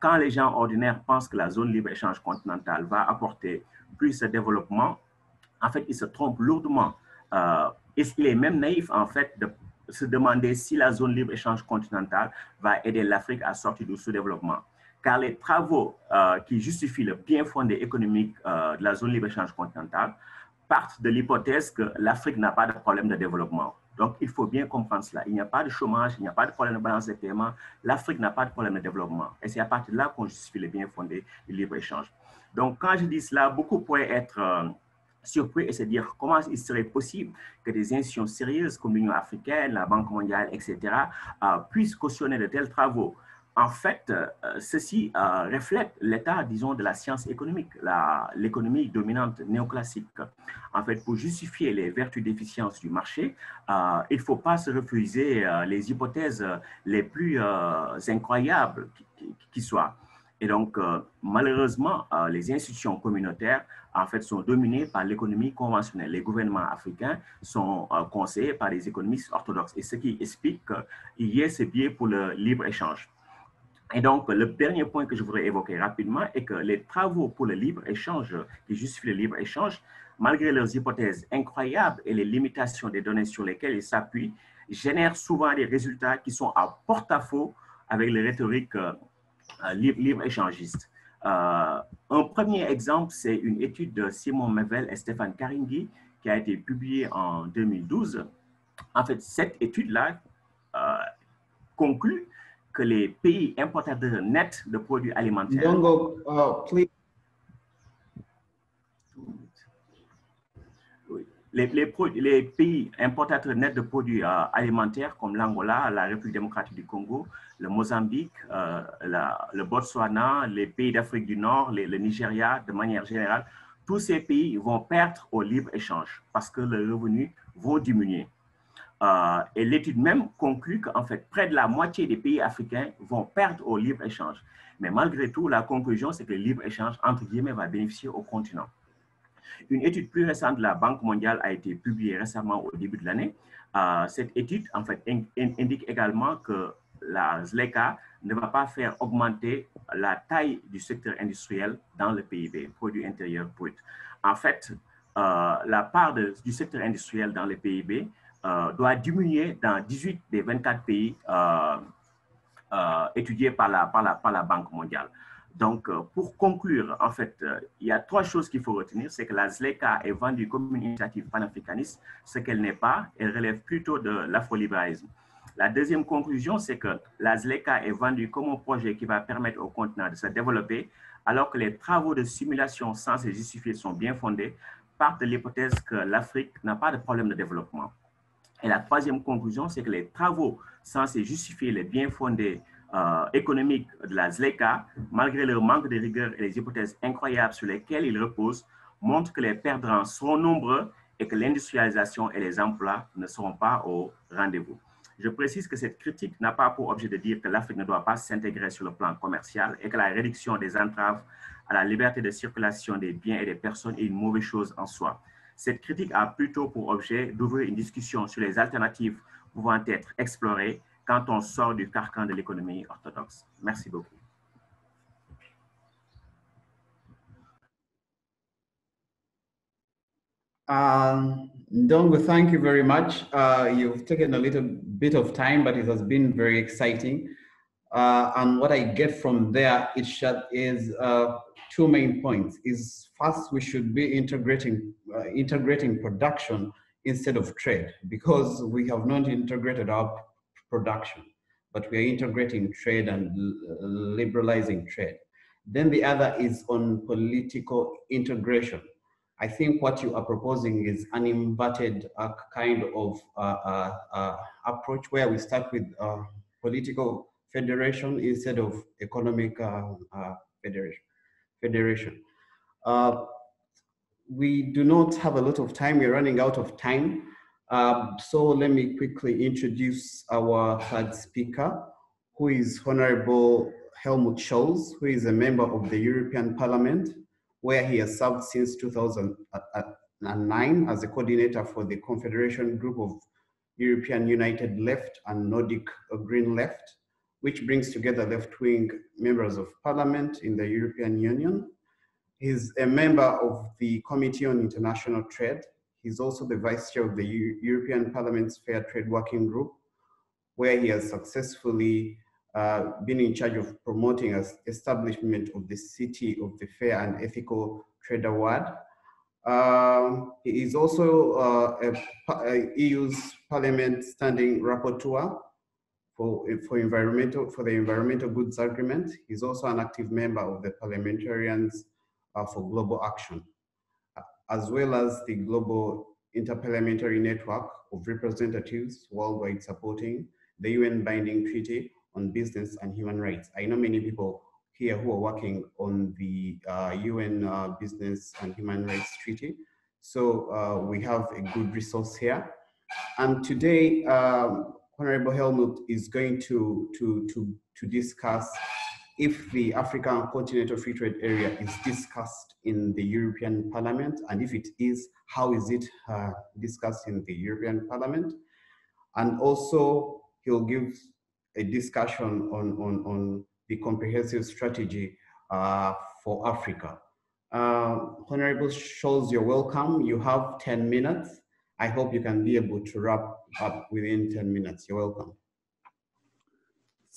quand les gens ordinaires pensent que la zone libre-échange continentale va apporter plus de développement, en fait, ils se trompent lourdement. et il est même naïf, en fait, de se demander si la zone libre-échange continentale va aider l'Afrique à sortir du sous-développement. Car les travaux qui justifient le bien fondé économique de la zone libre-échange continentale partent de l'hypothèse que l'Afrique n'a pas de problème de développement. Donc, il faut bien comprendre cela. Il n'y a pas de chômage, il n'y a pas de problème de balance de paiement. L'Afrique n'a pas de problème de développement. Et c'est à partir de là qu'on justifie le bien fondé du libre-échange. Donc, quand je dis cela, beaucoup pourraient être euh, surpris et se dire comment il serait possible que des institutions sérieuses comme l'Union africaine, la Banque mondiale, etc., euh, puissent cautionner de tels travaux. En fait, euh, ceci euh, reflète l'état, disons, de la science économique, l'économie dominante néoclassique. En fait, pour justifier les vertus d'efficience du marché, il ne faut pas se refuser les hypothèses les plus incroyables qui, soient. Et donc, malheureusement, les institutions communautaires en fait, sont dominés par l'économie conventionnelle. Les gouvernements africains sont euh, conseillés par les économistes orthodoxes, et ce qui explique qu'il y ait ce biais pour le libre-échange. Et donc, le dernier point que je voudrais évoquer rapidement est que les travaux pour le libre-échange, qui justifient le libre-échange, malgré leurs hypothèses incroyables et les limitations des données sur lesquelles ils s'appuient, génèrent souvent des résultats qui sont à porte-à-faux avec les rhétoriques euh, libre-échangistes. Euh, un premier exemple, c'est une étude de Simon Mevel et Stéphane Karingi qui a été publiée en 2012. En fait, cette étude-là euh, conclut que les pays importateurs nets de produits alimentaires. Les, les, pays importateurs nets de produits euh, alimentaires comme l'Angola, la République démocratique du Congo, le Mozambique, euh, le Botswana, les pays d'Afrique du Nord, le Nigeria, de manière générale, tous ces pays vont perdre au libre-échange parce que leurs revenus vont diminuer. Euh, et l'étude même conclut qu'en fait, près de la moitié des pays africains vont perdre au libre-échange. Mais malgré tout, la conclusion, c'est que le libre-échange, entre guillemets, va bénéficier au continent. Une étude plus récente de la Banque mondiale a été publiée récemment au début de l'année. Euh, cette étude, en fait, indique également que la ZLECA ne va pas faire augmenter la taille du secteur industriel dans le PIB, produit intérieur brut. En fait, euh, la part du secteur industriel dans le PIB doit diminuer dans 18 des 24 pays étudiés par la, par, la, par la Banque mondiale. Donc, euh, pour conclure, en fait, euh, il y a trois choses qu'il faut retenir. C'est que la ZLECA est vendue comme une initiative panafricaniste, ce qu'elle n'est pas. Elle relève plutôt de l'afrolibéralisme. La deuxième conclusion, c'est que la ZLECA est vendue comme un projet qui va permettre au continent de se développer, alors que les travaux de simulation censés justifier sont bien fondés, partent de l'hypothèse que l'Afrique n'a pas de problème de développement. Et la troisième conclusion, c'est que les travaux censés justifier les bien fondés euh, économique de la ZLECA, malgré leur manque de rigueur et les hypothèses incroyables sur lesquelles ils reposent, montrent que les perdants sont nombreux et que l'industrialisation et les emplois ne seront pas au rendez-vous. Je précise que cette critique n'a pas pour objet de dire que l'Afrique ne doit pas s'intégrer sur le plan commercial et que la réduction des entraves à la liberté de circulation des biens et des personnes est une mauvaise chose en soi. Cette critique a plutôt pour objet d'ouvrir une discussion sur les alternatives pouvant être explorées quand on sort du carcan de l'économie orthodoxe. Merci beaucoup. Dongo, thank you very much. Uh, you've taken a little bit of time, but it has been very exciting. Uh, and what I get from there is, is uh, two main points. Is first, we should be integrating uh, integrating production instead of trade because we have not integrated our production, but we are integrating trade and liberalizing trade. Then the other is on political integration. I think what you are proposing is an inverted uh, kind of uh, uh, approach where we start with political federation instead of economic uh, uh federation. federation. Uh, we do not have a lot of time. We're running out of time. Um, so let me quickly introduce our third speaker, who is Honorable Helmut Scholz, who is a member of the European Parliament, where he has served since 2009 uh, as a coordinator for the Confederation Group of European United Left and Nordic Green Left, which brings together left-wing members of parliament in the European Union. He's a member of the Committee on International Trade He's also the vice chair of the U European Parliament's Fair Trade Working Group, where he has successfully uh, been in charge of promoting the establishment of the City of the Fair and Ethical Trade Award. Um, he is also uh, a, a EU's Parliament Standing Rapporteur for, for, environmental, for the Environmental Goods Agreement. He's also an active member of the Parliamentarians uh, for Global Action. as well as the Global Interparliamentary Network of Representatives worldwide supporting the UN binding treaty on business and human rights. I know many people here who are working on the uh, UN uh, Business and Human Rights Treaty. So uh, we have a good resource here. And today, um, Honorable Helmut is going to, to, to, to discuss if the African Continental Free Trade Area is discussed in the European Parliament, and if it is, how is it uh, discussed in the European Parliament? And also, he'll give a discussion on, on, on the comprehensive strategy uh, for Africa. Uh, Honorable Scholz, you're welcome. You have 10 minutes. I hope you can be able to wrap up within 10 minutes. You're welcome.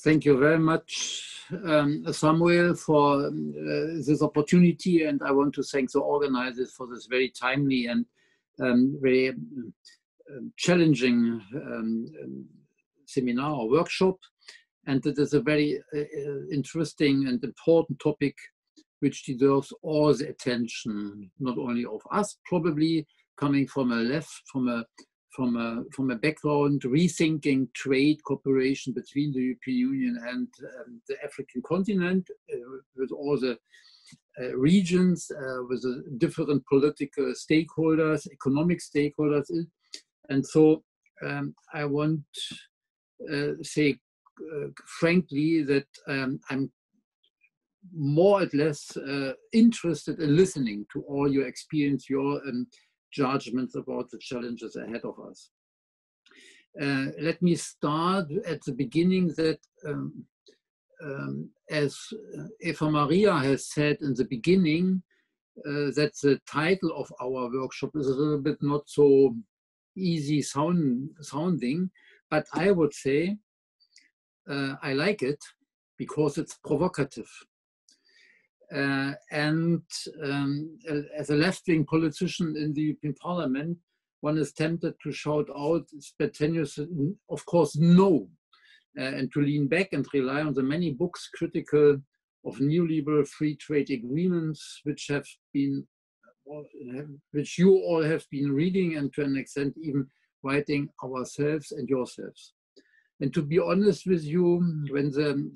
Thank you very much, um, Samuel, for um, uh, this opportunity. And I want to thank the organizers for this very timely and um, very um, challenging um, um, seminar or workshop. And it is a very uh, interesting and important topic which deserves all the attention, not only of us, probably coming from a left, from a from a from a background rethinking trade cooperation between the European Union and um, the African continent uh, with all the uh, regions, uh, with the different political stakeholders, economic stakeholders, and so um, I want uh, say uh, frankly that um, I'm more or less uh, interested in listening to all your experience, your um, judgments about the challenges ahead of us. Uh, let me start at the beginning that um, um, as Eva Maria has said in the beginning, uh, that the title of our workshop is a little bit not so easy sound, sounding, but I would say uh, I like it because it's provocative. Uh, and um, as a left-wing politician in the European Parliament, one is tempted to shout out spontaneous, of course, no, uh, and to lean back and rely on the many books critical of neoliberal free trade agreements, which have been, which you all have been reading, and to an extent even writing ourselves and yourselves. And to be honest with you, when the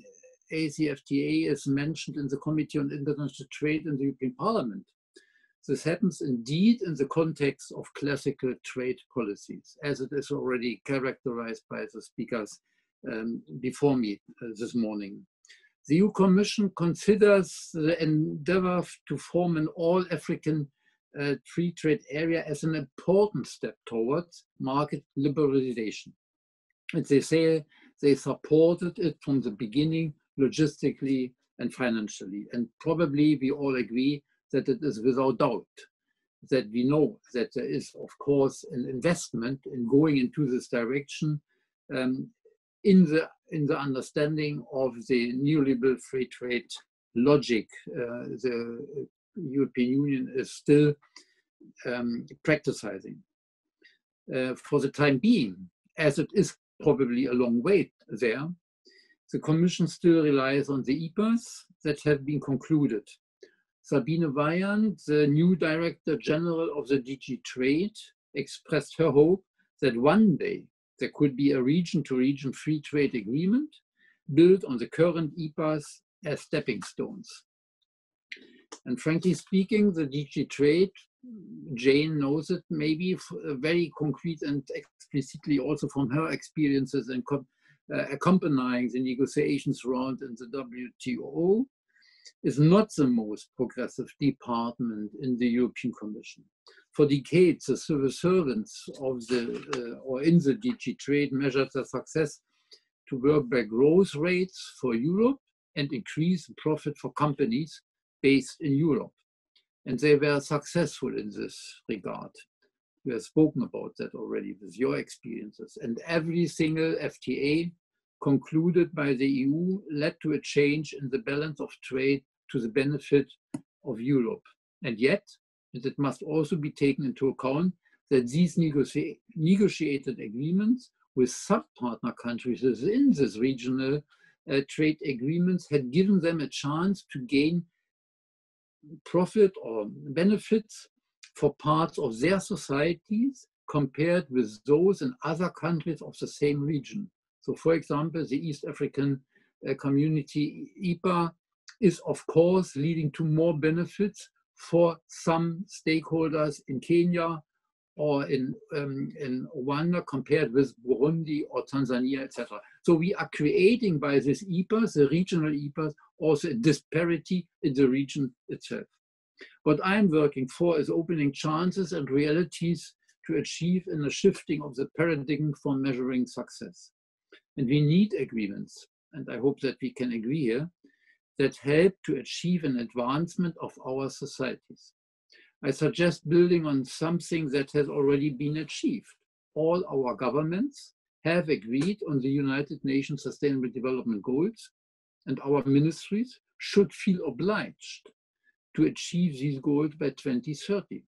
ACFTA is mentioned in the Committee on International Trade in the European Parliament, this happens indeed in the context of classical trade policies, as it is already characterized by the speakers um, before me uh, this morning. The EU Commission considers the endeavor to form an all African uh, free trade area as an important step towards market liberalization. And they say they supported it from the beginning, logistically and financially. And probably we all agree that it is without doubt that we know that there is, of course, an investment in going into this direction um, in the in the understanding of the neoliberal free trade logic. Uh, the European Union is still um, practicing. Uh, for the time being, as it is probably a long wait there. The Commission still relies on the EPAs that have been concluded. Sabine Weyand, the new Director General of the DG Trade, expressed her hope that one day there could be a region-to-region free trade agreement built on the current EPAs as stepping stones. And frankly speaking, the DG Trade Jane knows it maybe very concrete and explicitly also from her experiences and accompanying the negotiations round in the WTO is not the most progressive department in the European Commission. For decades, the civil servants of the uh, or in the DG Trade measured their success to work by growth rates for Europe and increase profit for companies based in Europe. And they were successful in this regard. We have spoken about that already with your experiences. And every single FTA concluded by the EU led to a change in the balance of trade to the benefit of Europe. And yet, it must also be taken into account that these negoci negotiated agreements with sub-partner countries within this regional uh, trade agreements had given them a chance to gain profit or benefits for parts of their societies compared with those in other countries of the same region. So for example, the East African uh, community EPA is of course leading to more benefits for some stakeholders in Kenya or in, um, in Rwanda compared with Burundi or Tanzania, etc. So we are creating by this EPAs, the regional EPAs, also a disparity in the region itself. What I'm working for is opening chances and realities to achieve in a shifting of the paradigm for measuring success. And we need agreements, and I hope that we can agree here, that help to achieve an advancement of our societies. I suggest building on something that has already been achieved. All our governments have agreed on the United Nations Sustainable Development Goals, and our ministries should feel obliged to achieve these goals by 2030.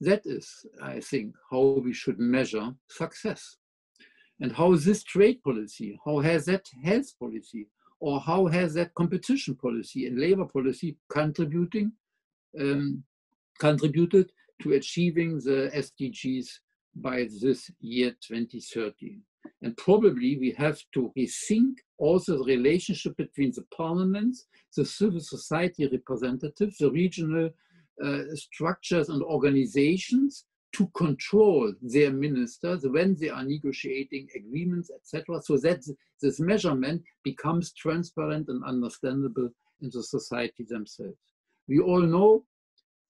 That is, I think, how we should measure success. And how this trade policy, how has that health policy, or how has that competition policy and labor policy contributing um, contributed to achieving the SDGs by this year 2030. And probably we have to rethink also the relationship between the parliaments, the civil society representatives, the regional uh, structures and organizations to control their ministers when they are negotiating agreements, etc., so that this measurement becomes transparent and understandable in the society themselves. We all know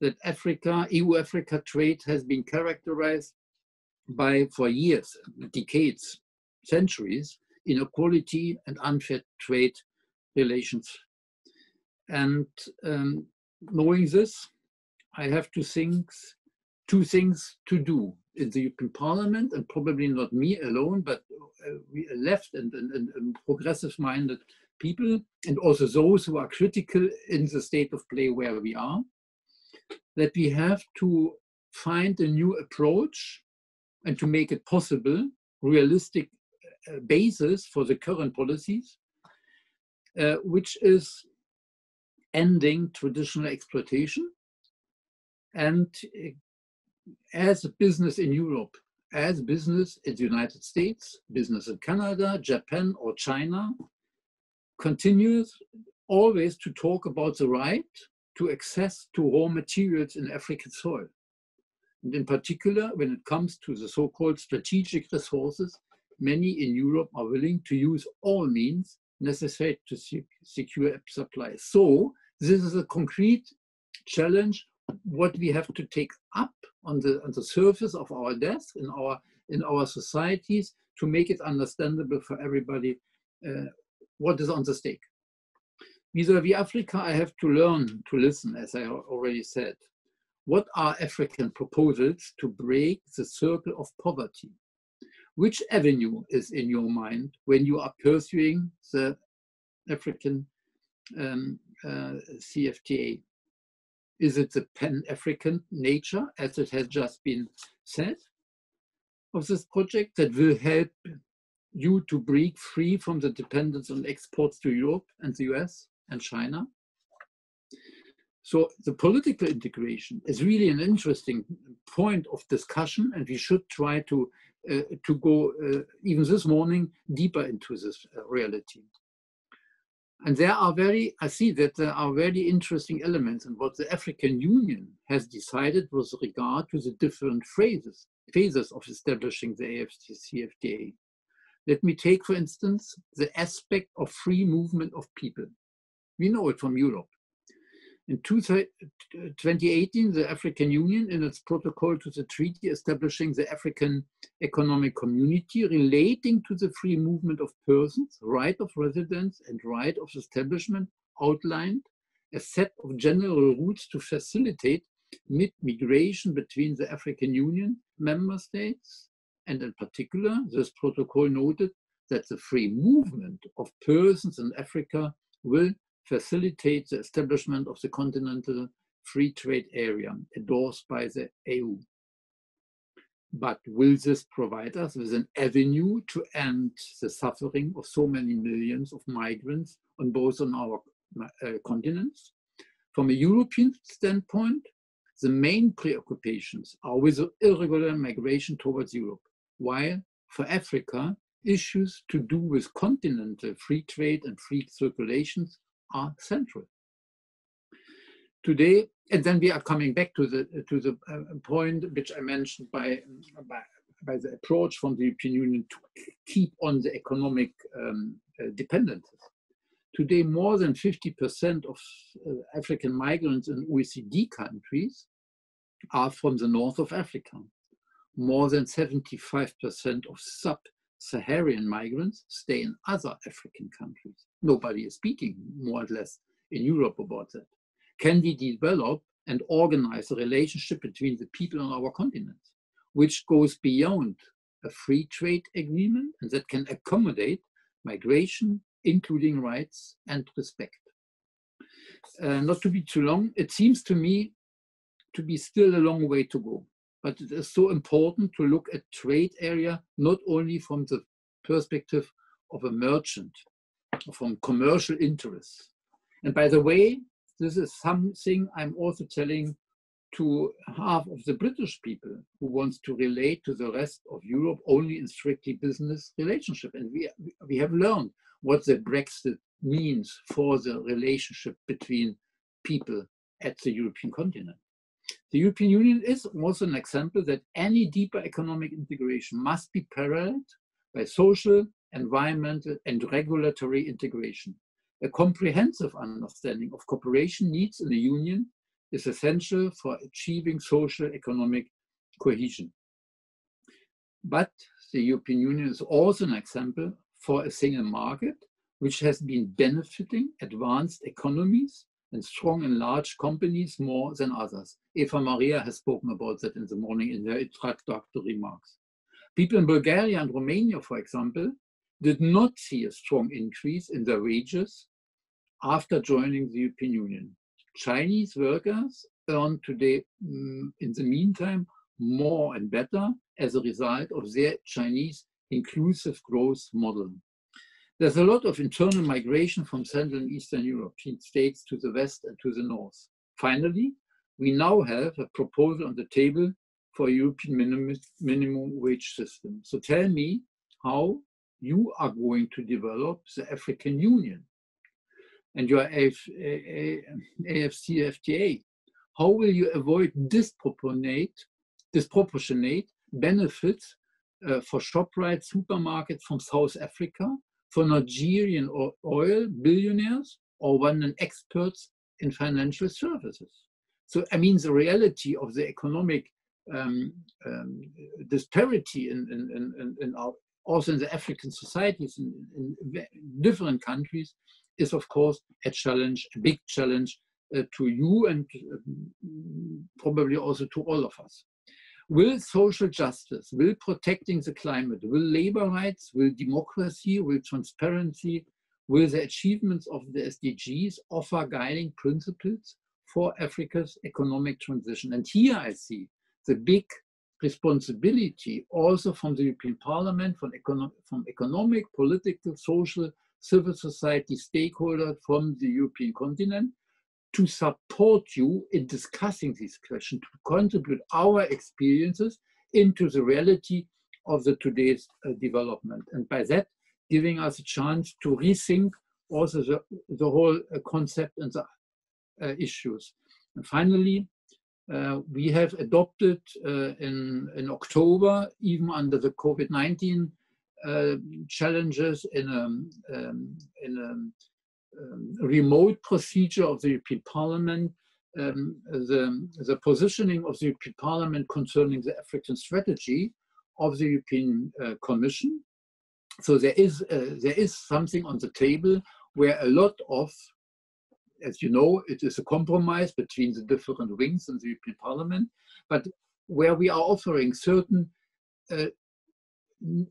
that Africa, EU-Africa trade has been characterized by, for years, decades, centuries, inequality and unfair trade relations. And um, knowing this, I have to think two things to do in the European Parliament, and probably not me alone, but uh, we left and, and, and progressive-minded people, and also those who are critical in the state of play where we are, that we have to find a new approach and to make it possible, realistic basis for the current policies, uh, which is ending traditional exploitation and uh, as a business in Europe, as business in the United States, business in Canada, Japan, or China, continues always to talk about the right to access to raw materials in African soil. And in particular, when it comes to the so-called strategic resources, many in Europe are willing to use all means necessary to secure supply. So this is a concrete challenge what we have to take up on the on the surface of our desk in our in our societies to make it understandable for everybody uh, what is on the stake. Vis-a-vis Africa, I have to learn to listen, as I already said. What are African proposals to break the circle of poverty? Which avenue is in your mind when you are pursuing the African um, uh, CFTA? Is it the Pan-African nature, as it has just been said, of this project that will help you to break free from the dependence on exports to Europe and the US and China? So the political integration is really an interesting point of discussion, and we should try to to go uh, even this morning deeper into this uh, reality. And there are very, I see that there are very interesting elements in what the African Union has decided with regard to the different phrases, phases of establishing the AFCFTA. Let me take, for instance, the aspect of free movement of people. We know it from Europe. In 2018, the African Union, in its protocol to the treaty establishing the African Economic Community relating to the free movement of persons, right of residence, and right of establishment, outlined a set of general rules to facilitate migration between the African Union member states. And in particular, this protocol noted that the free movement of persons in Africa will facilitate the establishment of the continental free trade area endorsed by the EU. But will this provide us with an avenue to end the suffering of so many millions of migrants on both on our uh, continents? From a European standpoint, the main preoccupations are with irregular migration towards Europe, while for Africa, issues to do with continental free trade and free circulations are central. Today, and then we are coming back to the to the uh, point which I mentioned by, by, by the approach from the European Union to keep on the economic um, uh, dependencies. Today, more than 50% of uh, African migrants in OECD countries are from the north of Africa. More than 75% of sub Saharan migrants stay in other African countries. Nobody is speaking more or less in Europe about that. Can we develop and organize a relationship between the people on our continent, which goes beyond a free trade agreement and that can accommodate migration, including rights and respect? Uh, not to be too long, it seems to me to be still a long way to go. But it is so important to look at trade area not only from the perspective of a merchant, from commercial interests. And by the way, this is something I'm also telling to half of the British people who wants to relate to the rest of Europe only in strictly business relationship. And we, we have learned what the Brexit means for the relationship between people at the European continent. The European Union is also an example that any deeper economic integration must be paralleled by social, environmental, and regulatory integration. A comprehensive understanding of cooperation needs in the Union is essential for achieving social economic cohesion. But the European Union is also an example for a single market which has been benefiting advanced economies and strong and large companies more than others. Eva Maria has spoken about that in the morning in her introductory remarks. People in Bulgaria and Romania, for example, did not see a strong increase in their wages after joining the European Union. Chinese workers earn today, mm, in the meantime, more and better as a result of their Chinese inclusive growth model. There's a lot of internal migration from Central and Eastern European states to the west and to the north. Finally, we now have a proposal on the table for a European minimum, minimum wage system. So tell me how you are going to develop the African Union and your AF, AFCFTA. How will you avoid disproportionate, disproportionate benefits uh, for ShopRite supermarkets from South Africa for Nigerian oil billionaires or one experts in financial services. So, I mean, the reality of the economic um, um, disparity in, in, in, in our, also in the African societies in, different countries is, of course, a challenge, a big challenge uh, to you and uh, probably also to all of us. Will social justice, will protecting the climate, will labor rights, will democracy, will transparency, will the achievements of the SDGs offer guiding principles for Africa's economic transition? And here I see the big responsibility also from the European Parliament, from, econo from economic, political, social, civil society stakeholders from the European continent to support you in discussing these questions, to contribute our experiences into the reality of the today's uh, development. And by that, giving us a chance to rethink also the, the whole uh, concept and the issues. And finally, uh, we have adopted uh, in, in October, even under the COVID-19 uh, challenges in a, um, in a um, remote procedure of the European Parliament, um, the, the positioning of the European Parliament concerning the African strategy of the European uh, Commission. So there is, uh, there is something on the table where a lot of, as you know, it is a compromise between the different wings in the European Parliament, but where we are offering certain uh,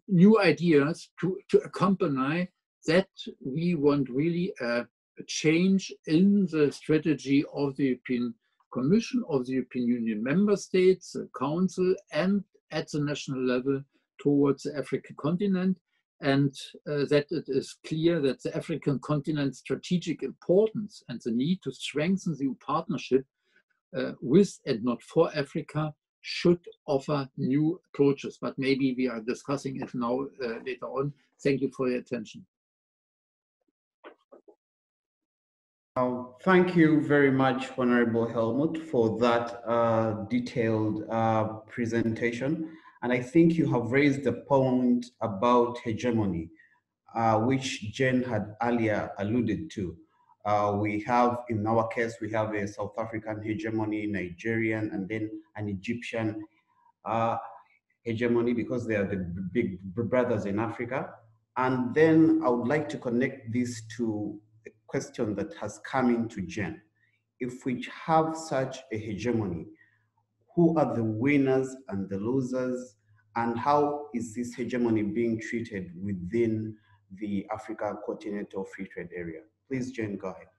new ideas to, to accompany that we want really a, a change in the strategy of the European Commission, of the European Union member states, the Council, and at the national level towards the African continent, and uh, that it is clear that the African continent's strategic importance and the need to strengthen the partnership uh, with and not for Africa should offer new approaches. But maybe we are discussing it now uh, later on. Thank you for your attention. Uh, thank you very much, Honorable Helmut, for that uh, detailed uh, presentation. And I think you have raised the point about hegemony, uh, which Jen had earlier alluded to. Uh, we have, in our case, we have a South African hegemony, Nigerian, and then an Egyptian uh, hegemony because they are the big brothers in Africa. And then I would like to connect this to a question that has come into Jen. If we have such a hegemony, who are the winners and the losers, and how is this hegemony being treated within the Africa Continental Free Trade Area? Please, Jen, go ahead.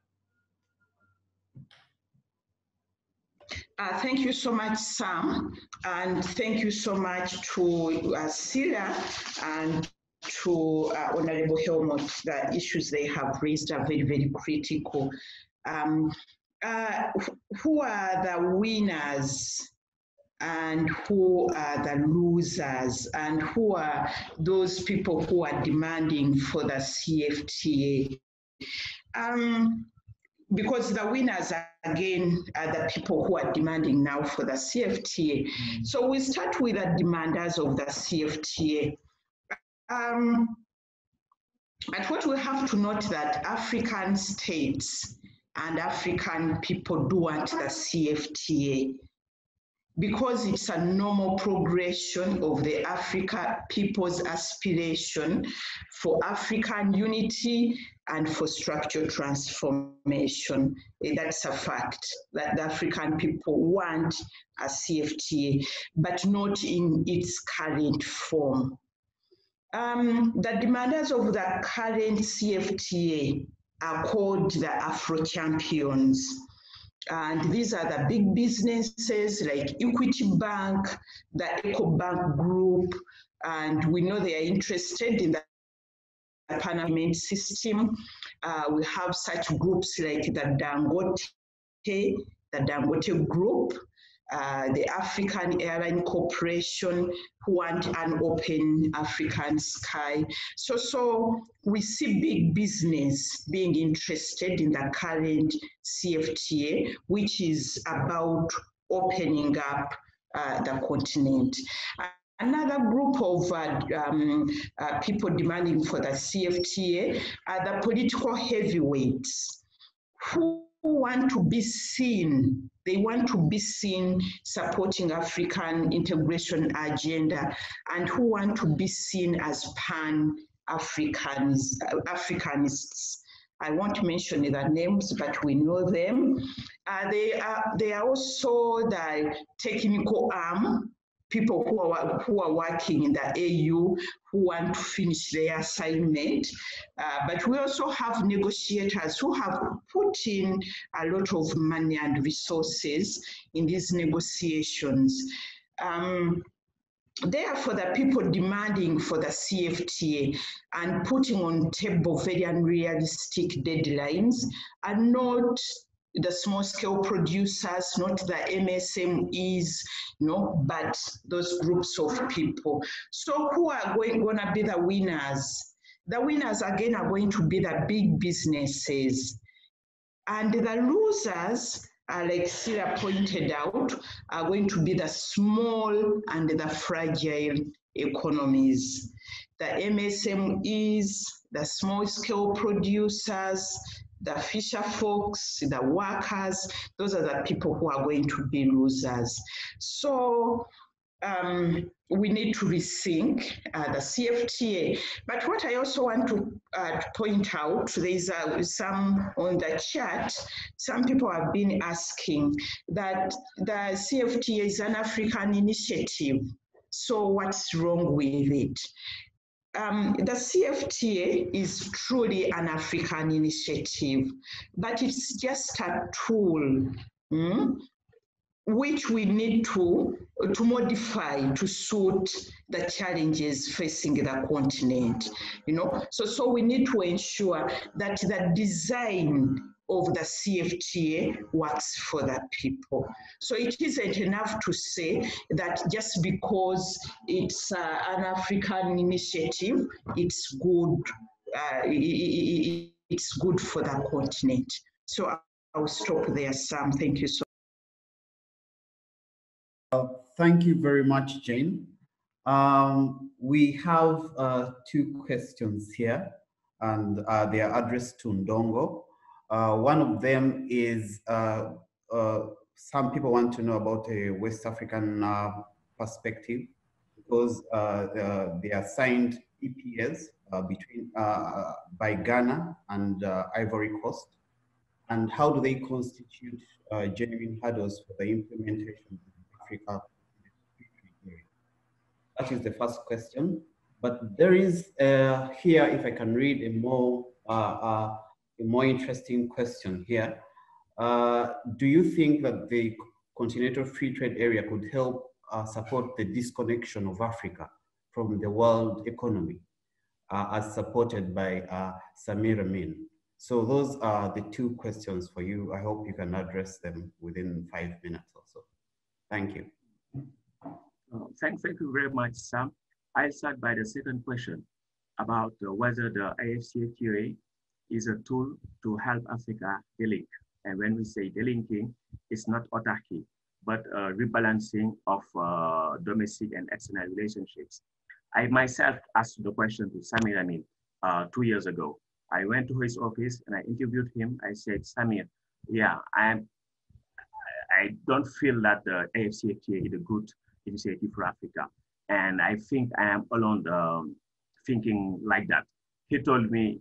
Uh, thank you so much, Sam, and thank you so much to uh, and to uh, Honorable Helmut. The issues they have raised are very, very critical. Um, uh, who are the winners and who are the losers and who are those people who are demanding for the CFTA? Um, because the winners are, again are the people who are demanding now for the CFTA. So we start with the demanders of the CFTA. Um, but what we have to note that African states and African people do want the CFTA because it's a normal progression of the Africa people's aspiration for African unity and for structural transformation. That's a fact that the African people want a CFTA, but not in its current form. Um, the demanders of the current CFTA are called the Afro champions. And these are the big businesses like Equity Bank, the EcoBank Group, and we know they are interested in the payment system. Uh, we have such groups like the Dangote, the Dangote Group, uh, the African Airline Corporation who want an open African sky. So, so we see big business being interested in the current CFTA, which is about opening up uh, the continent. Another group of uh, um, uh, people demanding for the CFTA are the political heavyweights who want to be seen. They want to be seen supporting African integration agenda and who want to be seen as pan-Africans, Africanists. I won't mention their names, but we know them. Uh, they, are, they are also the technical arm people who are, who are working in the AU who want to finish their assignment. Uh, but we also have negotiators who have put in a lot of money and resources in these negotiations. Um, Therefore, the people demanding for the CFTA and putting on table very unrealistic deadlines are not the small scale producers, not the MSMEs, you know, but those groups of people. So who are going, going to be the winners? The winners again are going to be the big businesses. And the losers, uh, like Sylla pointed out, are going to be the small and the fragile economies. The MSMEs, the small scale producers, the fisher folks, the workers, those are the people who are going to be losers. So um, we need to rethink uh, the CFTA. But what I also want to uh, point out, there's uh, some on the chat, some people have been asking that the CFTA is an African initiative. So what's wrong with it? Um, the CFTA is truly an African initiative, but it's just a tool mm, which we need to, to modify to suit the challenges facing the continent. You know, so, so we need to ensure that the design of the CFTA works for the people. So it isn't enough to say that just because it's uh, an African initiative, it's good. Uh, it's good for the continent. So I'll stop there, Sam. Thank you so uh, thank you very much, Jane. Um, we have uh, two questions here, and uh, they are addressed to Ndongo. Uh, one of them is uh, uh, some people want to know about a West African perspective because they are signed EPAs between by Ghana and Ivory Coast, and how do they constitute genuine hurdles for the implementation of Africa? That is the first question. But there is uh, here, if I can read a more, uh, uh, a more interesting question here. Uh, do you think that the continental free trade area could help uh, support the disconnection of Africa from the world economy uh, as supported by Samir Amin? So those are the two questions for you. I hope you can address them within five minutes or so. Thank you. Uh, thank, thank you very much, Sam. I'll start by the second question about uh, whether the AFCFTA is a tool to help Africa delink. And when we say delinking, it's not autarky, but rebalancing of uh, domestic and external relationships. I myself asked the question to Samir Amin uh, two years ago. I went to his office and I interviewed him. I said, Samir, yeah, I'm I don't feel that the AFCFTA is a good initiative for Africa. And I think I am alone um, thinking like that. He told me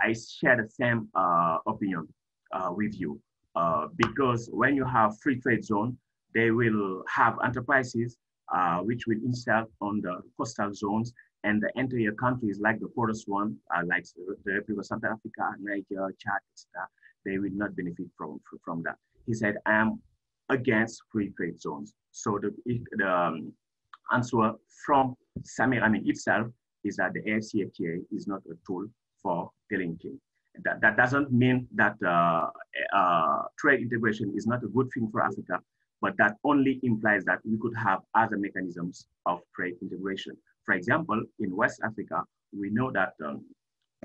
I share the same uh, opinion uh, with you uh, because when you have free trade zone, they will have enterprises uh, which will install on the coastal zones and the entire countries like the poorest one, uh, like the Republic of South Africa, Niger, Chad, etc., they will not benefit from, from that. He said, I am against free trade zones. So the, the um, answer from Samir Amin itself is that the AFCFTA is not a tool for delinking. That, that doesn't mean that uh, uh, trade integration is not a good thing for Africa, but that only implies that we could have other mechanisms of trade integration. For example, in West Africa, we know that um,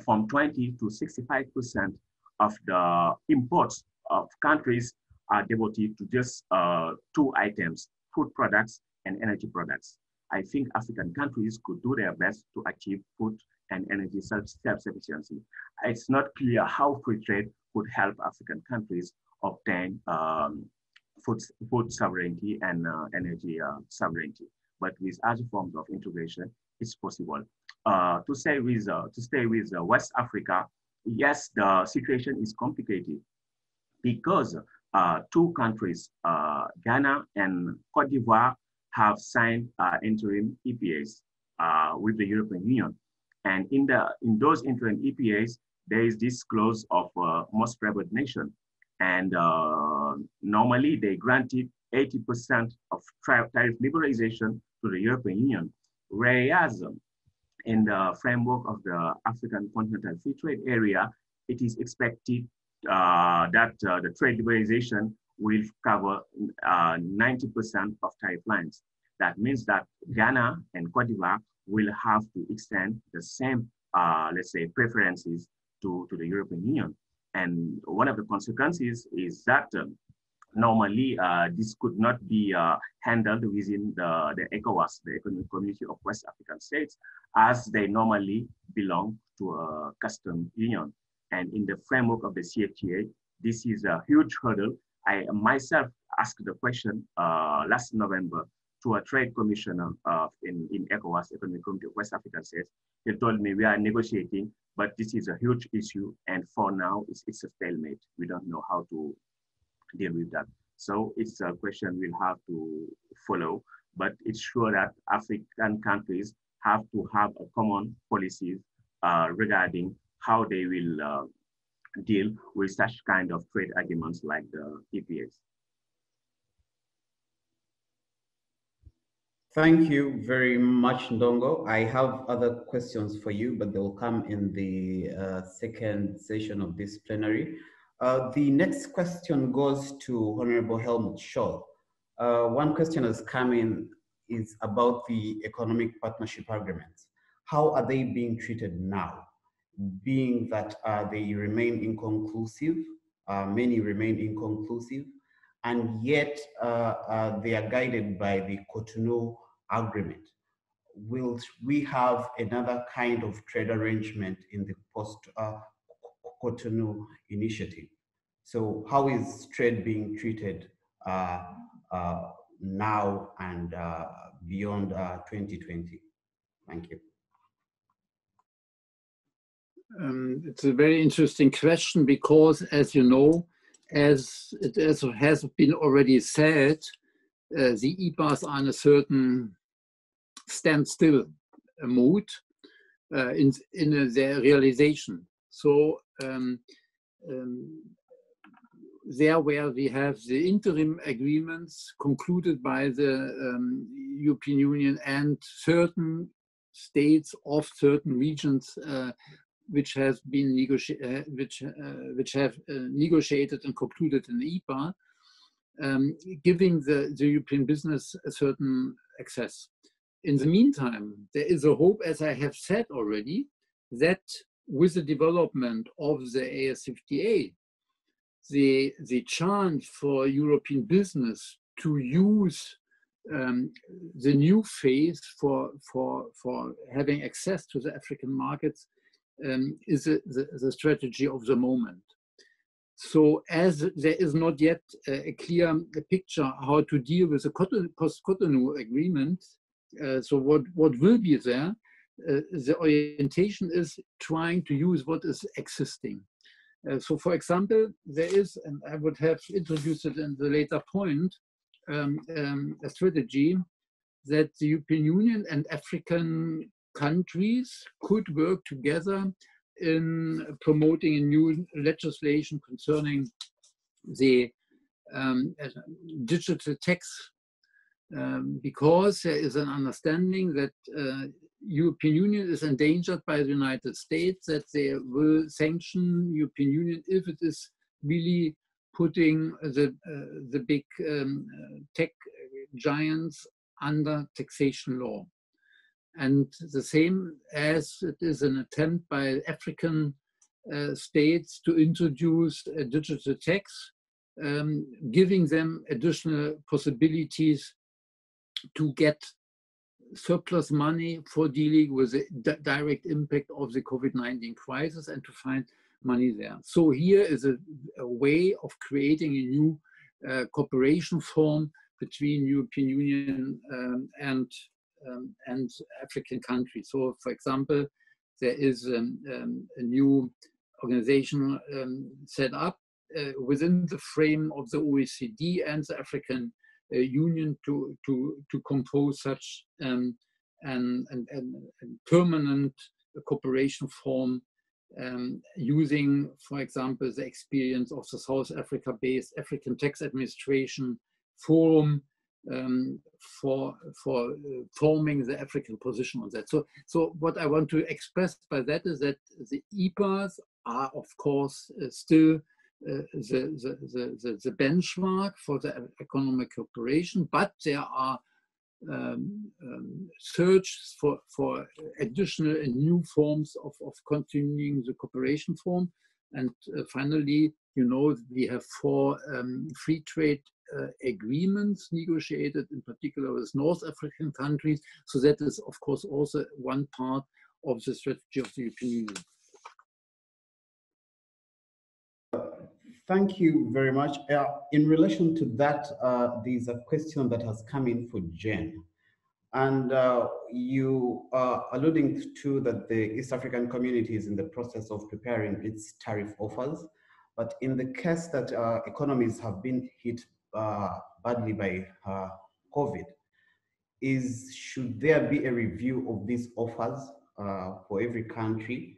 from 20 to 65% of the imports of countries are devoted to just uh, two items, food products and energy products. I think African countries could do their best to achieve food and energy self-sufficiency. It's not clear how free trade could help African countries obtain um, food, food sovereignty and uh, energy uh, sovereignty. But with other forms of integration, it's possible. Uh, to stay with, uh, to stay with uh, West Africa, yes, the situation is complicated because uh, two countries, Ghana and Cote d'Ivoire, have signed interim EPAs with the European Union. And in, the, in those interim EPAs, there is this clause of uh, most favored nation. And uh, normally they granted 80% of tariff liberalization to the European Union. Whereas in the framework of the African Continental Free Trade Area, it is expected uh, that uh, the trade liberalization will cover 90% uh, of tariff lines. That means that Ghana and Cote d'Ivoire will have to extend the same, let's say, preferences to, to the European Union. And one of the consequences is that um, normally uh, this could not be uh, handled within the, the ECOWAS, the Economic Community of West African States, as they normally belong to a custom union. And in the framework of the CFTA, this is a huge hurdle. I myself asked the question uh, last November to a trade commissioner uh, in, in ECOWAS, Economic Community of West African States. He told me we are negotiating, but this is a huge issue. And for now, it's, it's a stalemate. We don't know how to deal with that. So it's a question we'll have to follow, but it's sure that African countries have to have a common policy uh, regarding how they will uh, deal with such kind of trade agreements like the EPAs. Thank you very much, Ndongo. I have other questions for you, but they will come in the uh, second session of this plenary. Uh, the next question goes to Honorable Helmut Scholz. Uh, one question has come in is about the economic partnership agreements. How are they being treated now? Being that uh, they remain inconclusive, uh, many remain inconclusive, and yet uh, uh, they are guided by the Cotonou Agreement. Will we have another kind of trade arrangement in the post Cotonou initiative? So how is trade being treated uh, uh, now and uh, beyond 2020? Thank you. Um, it's a very interesting question because, as you know, as it has been already said, uh, the EPAs are in a certain standstill mood uh, in, in their realization. So um, um, there where we have the interim agreements concluded by the um, European Union and certain states of certain regions uh, which has been negotiated, uh, which uh, which have uh, negotiated and concluded an EPA, um, giving the, the European business a certain access. In the meantime, there is a hope, as I have said already, that with the development of the ASFTA, the, the chance for European business to use um, the new phase for, for, for having access to the African markets um, is a, the, the strategy of the moment. So as there is not yet a, clear picture how to deal with the post-Cotonou agreement, uh, so what, what will be there, uh, the orientation is trying to use what is existing. Uh, so for example, there is, and I would have introduced it in the later point, um, um, a strategy that the European Union and African countries could work together in promoting a new legislation concerning the um, digital tax um, because there is an understanding that uh, European Union is endangered by the United States, that they will sanction European Union if it is really putting the, uh, the big um, tech giants under taxation law. And the same as it is an attempt by African uh, states to introduce a digital tax, um, giving them additional possibilities to get surplus money for dealing with the direct impact of the COVID-19 crisis and to find money there. So here is a, a way of creating a new uh, cooperation form between European Union um, and um, and African countries. So, for example, there is um, um a new organization um, set up uh, within the frame of the OECD and the African union to to to compose such um, an, an, an, permanent cooperation form um, using, for example, the experience of the South Africa-based African Tax Administration Forum um, for for uh, forming the African position on that. So, so what I want to express by that is that the EPAs are, of course, uh, still uh, the, the, the, the, benchmark for the economic cooperation, but there are um, um, searches for, for additional and new forms of, of continuing the cooperation form. And uh, finally, you know, we have four um, free trade agreements negotiated, in particular with North African countries. So that is, of course, also one part of the strategy of the European Union. Thank you very much. Uh, in relation to that, uh, there's a question that has come in for Jen. And uh, you are alluding to that the East African community is in the process of preparing its tariff offers. But in the case that uh, economies have been hit uh, badly by uh, COVID, is should there be a review of these offers for every country?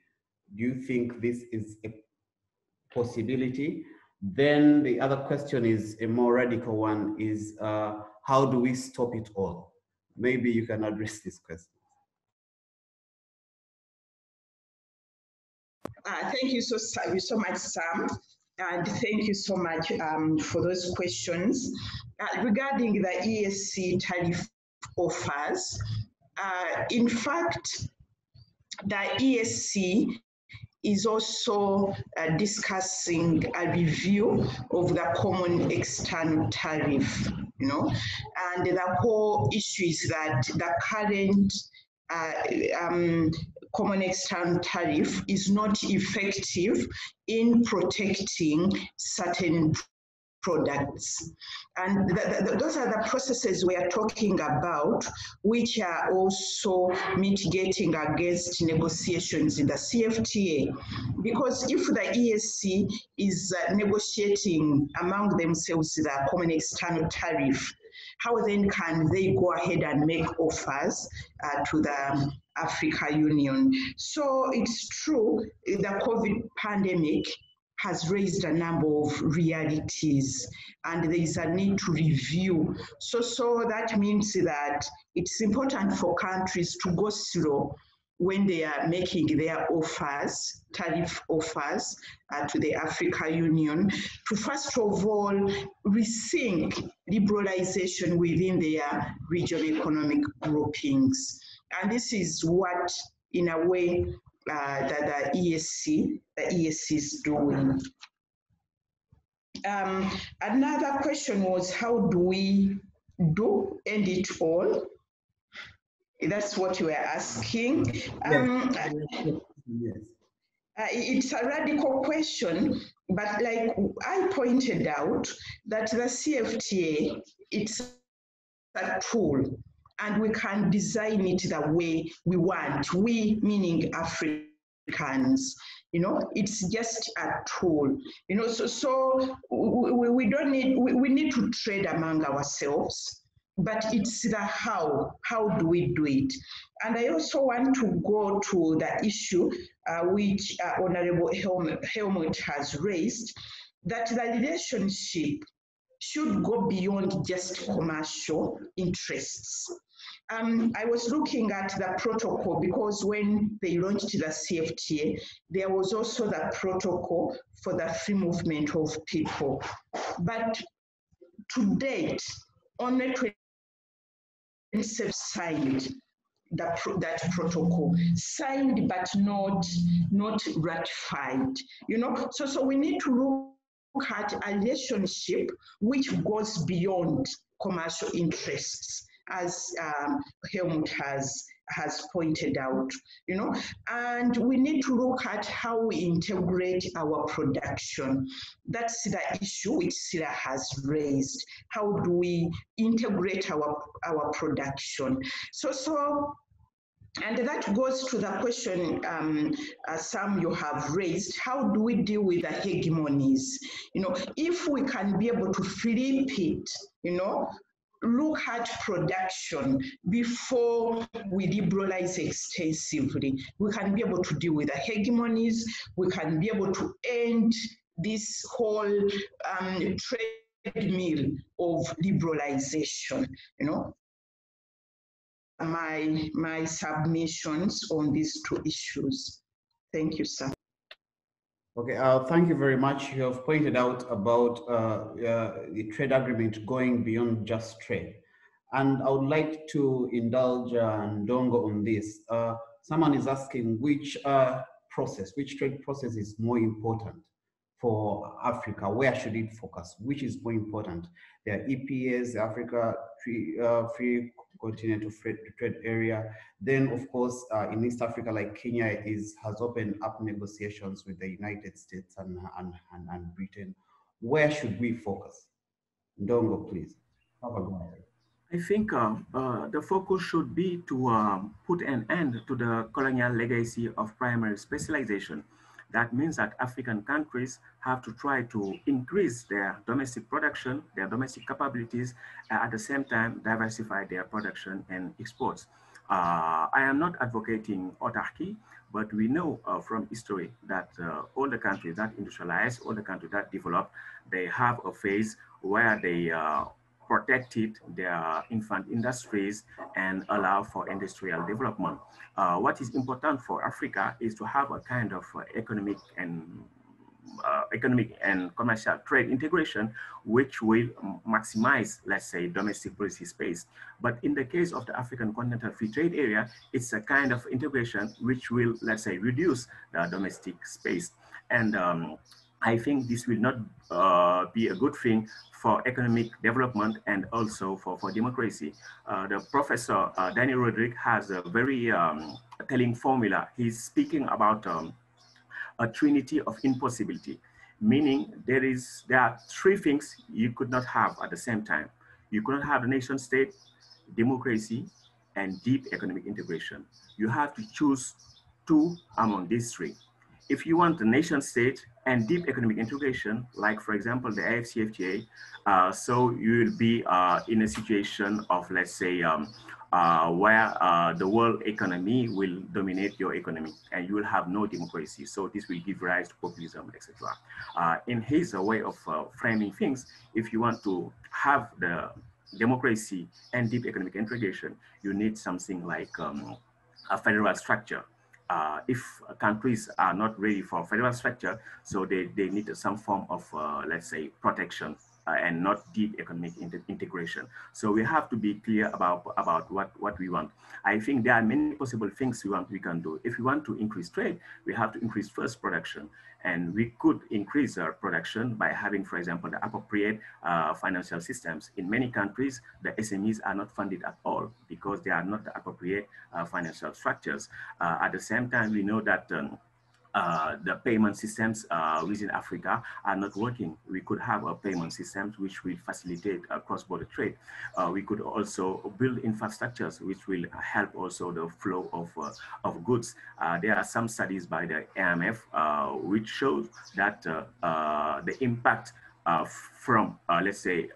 Do you think this is a possibility? Then the other question is a more radical one is uh, how do we stop it all? Maybe you can address this question. Uh, thank you so, so much, Sam. And thank you so much um, for those questions. Uh, regarding the EAC tariff offers, uh, in fact, the EAC is also uh, discussing a review of the common external tariff, you know, and the whole issue is that the current uh, um, common external tariff is not effective in protecting certain products. And the, the, those are the processes we are talking about, which are also mitigating against negotiations in the CFTA. Because if the EAC is uh, negotiating among themselves the common external tariff, how then can they go ahead and make offers uh, to the Africa Union? So it's true, the COVID pandemic has raised a number of realities and there is a need to review. So, so that means that it's important for countries to go slow when they are making their offers, tariff offers uh, to the Africa Union, to first of all rethink liberalization within their regional economic groupings. And this is what, in a way, uh, that the EAC, the EAC is doing. Um, another question was how do we do end it all? That's what you were asking. Um, yes. Uh, it's a radical question, but like I pointed out, that the CFTA, it's a tool and we can design it the way we want. We, meaning Africans, you know, it's just a tool, you know, so, so we, we don't need, we, we need to trade among ourselves, but it's the how, how do we do it? And I also want to go to the issue uh, which uh, Honorable Helmut, has raised, that the relationship should go beyond just commercial interests. Um, I was looking at the protocol because when they launched the CFTA, there was also the protocol for the free movement of people. But to date, only 27 signed the, that protocol, signed but not, not ratified. You know, so, so we need to look at a relationship which goes beyond commercial interests as um, Helmut has has pointed out, you know, and we need to look at how we integrate our production. That's the issue which Sylla has raised. How do we integrate our, our production? So, so and that goes to the question um, uh, Sam you have raised, how do we deal with the hegemonies? You know, if we can be able to flip it, you know, look at production before we liberalize extensively. We can be able to deal with the hegemonies. We can be able to end this whole um, treadmill of liberalization, you know. My, my submissions on these two issues. Thank you, sir. Okay, uh, thank you very much. You have pointed out about uh, uh, the trade agreement going beyond just trade. And I would like to indulge uh, Ndongo on this. Uh, someone is asking which uh, process, which trade process is more important for Africa? Where should it focus? Which is more important? The EPAs, the Africa Free, Free continental trade area. Then, of course, uh, in East Africa, like Kenya, is has opened up negotiations with the United States and, and, and, and Britain. Where should we focus? Ndongo, please. I think uh, uh, the focus should be to um, put an end to the colonial legacy of primary specialization. That means that African countries have to try to increase their domestic production, their domestic capabilities, uh, at the same time diversify their production and exports. Uh, I am not advocating autarky, but we know uh, from history that uh, all the countries that industrialize, all the countries that develop, they have a phase where they uh, protected their infant industries and allow for industrial development. Uh, what is important for Africa is to have a kind of uh, economic and uh, economic and commercial trade integration, which will maximize, let's say, domestic policy space. But in the case of the African Continental Free Trade Area, it's a kind of integration which will, let's say, reduce the domestic space. And um, I think this will not uh, be a good thing for economic development and also for, for democracy. Uh, the professor, uh, Dani Rodrik, has a very um, telling formula. He's speaking about um, a trinity of impossibility, meaning there is there are three things you could not have at the same time. You could not have a nation state, democracy, and deep economic integration. You have to choose two among these three. If you want the nation state and deep economic integration, like for example, the AFCFTA, uh, so you will be uh, in a situation of, let's say, um, uh, where uh, the world economy will dominate your economy and you will have no democracy. So this will give rise to populism, etc. Uh, in his way of uh, framing things, if you want to have the democracy and deep economic integration, you need something like um, a federal structure. Uh, if countries are not ready for federal structure, so they, they need some form of, uh, let's say, protection uh, and not deep economic integration. So we have to be clear about, about what, what we want. I think there are many possible things we want we can do. If we want to increase trade, we have to increase first production. And we could increase our production by having, for example, the appropriate uh, financial systems. In many countries, the SMEs are not funded at all because they are not the appropriate uh, financial structures. Uh, at the same time, we know that um, uh, the payment systems uh, within Africa are not working. We could have a payment systems which will facilitate uh, cross-border trade. Uh, we could also build infrastructures which will help also the flow of, uh, of goods. There are some studies by the IMF which show that the impact from, let's say,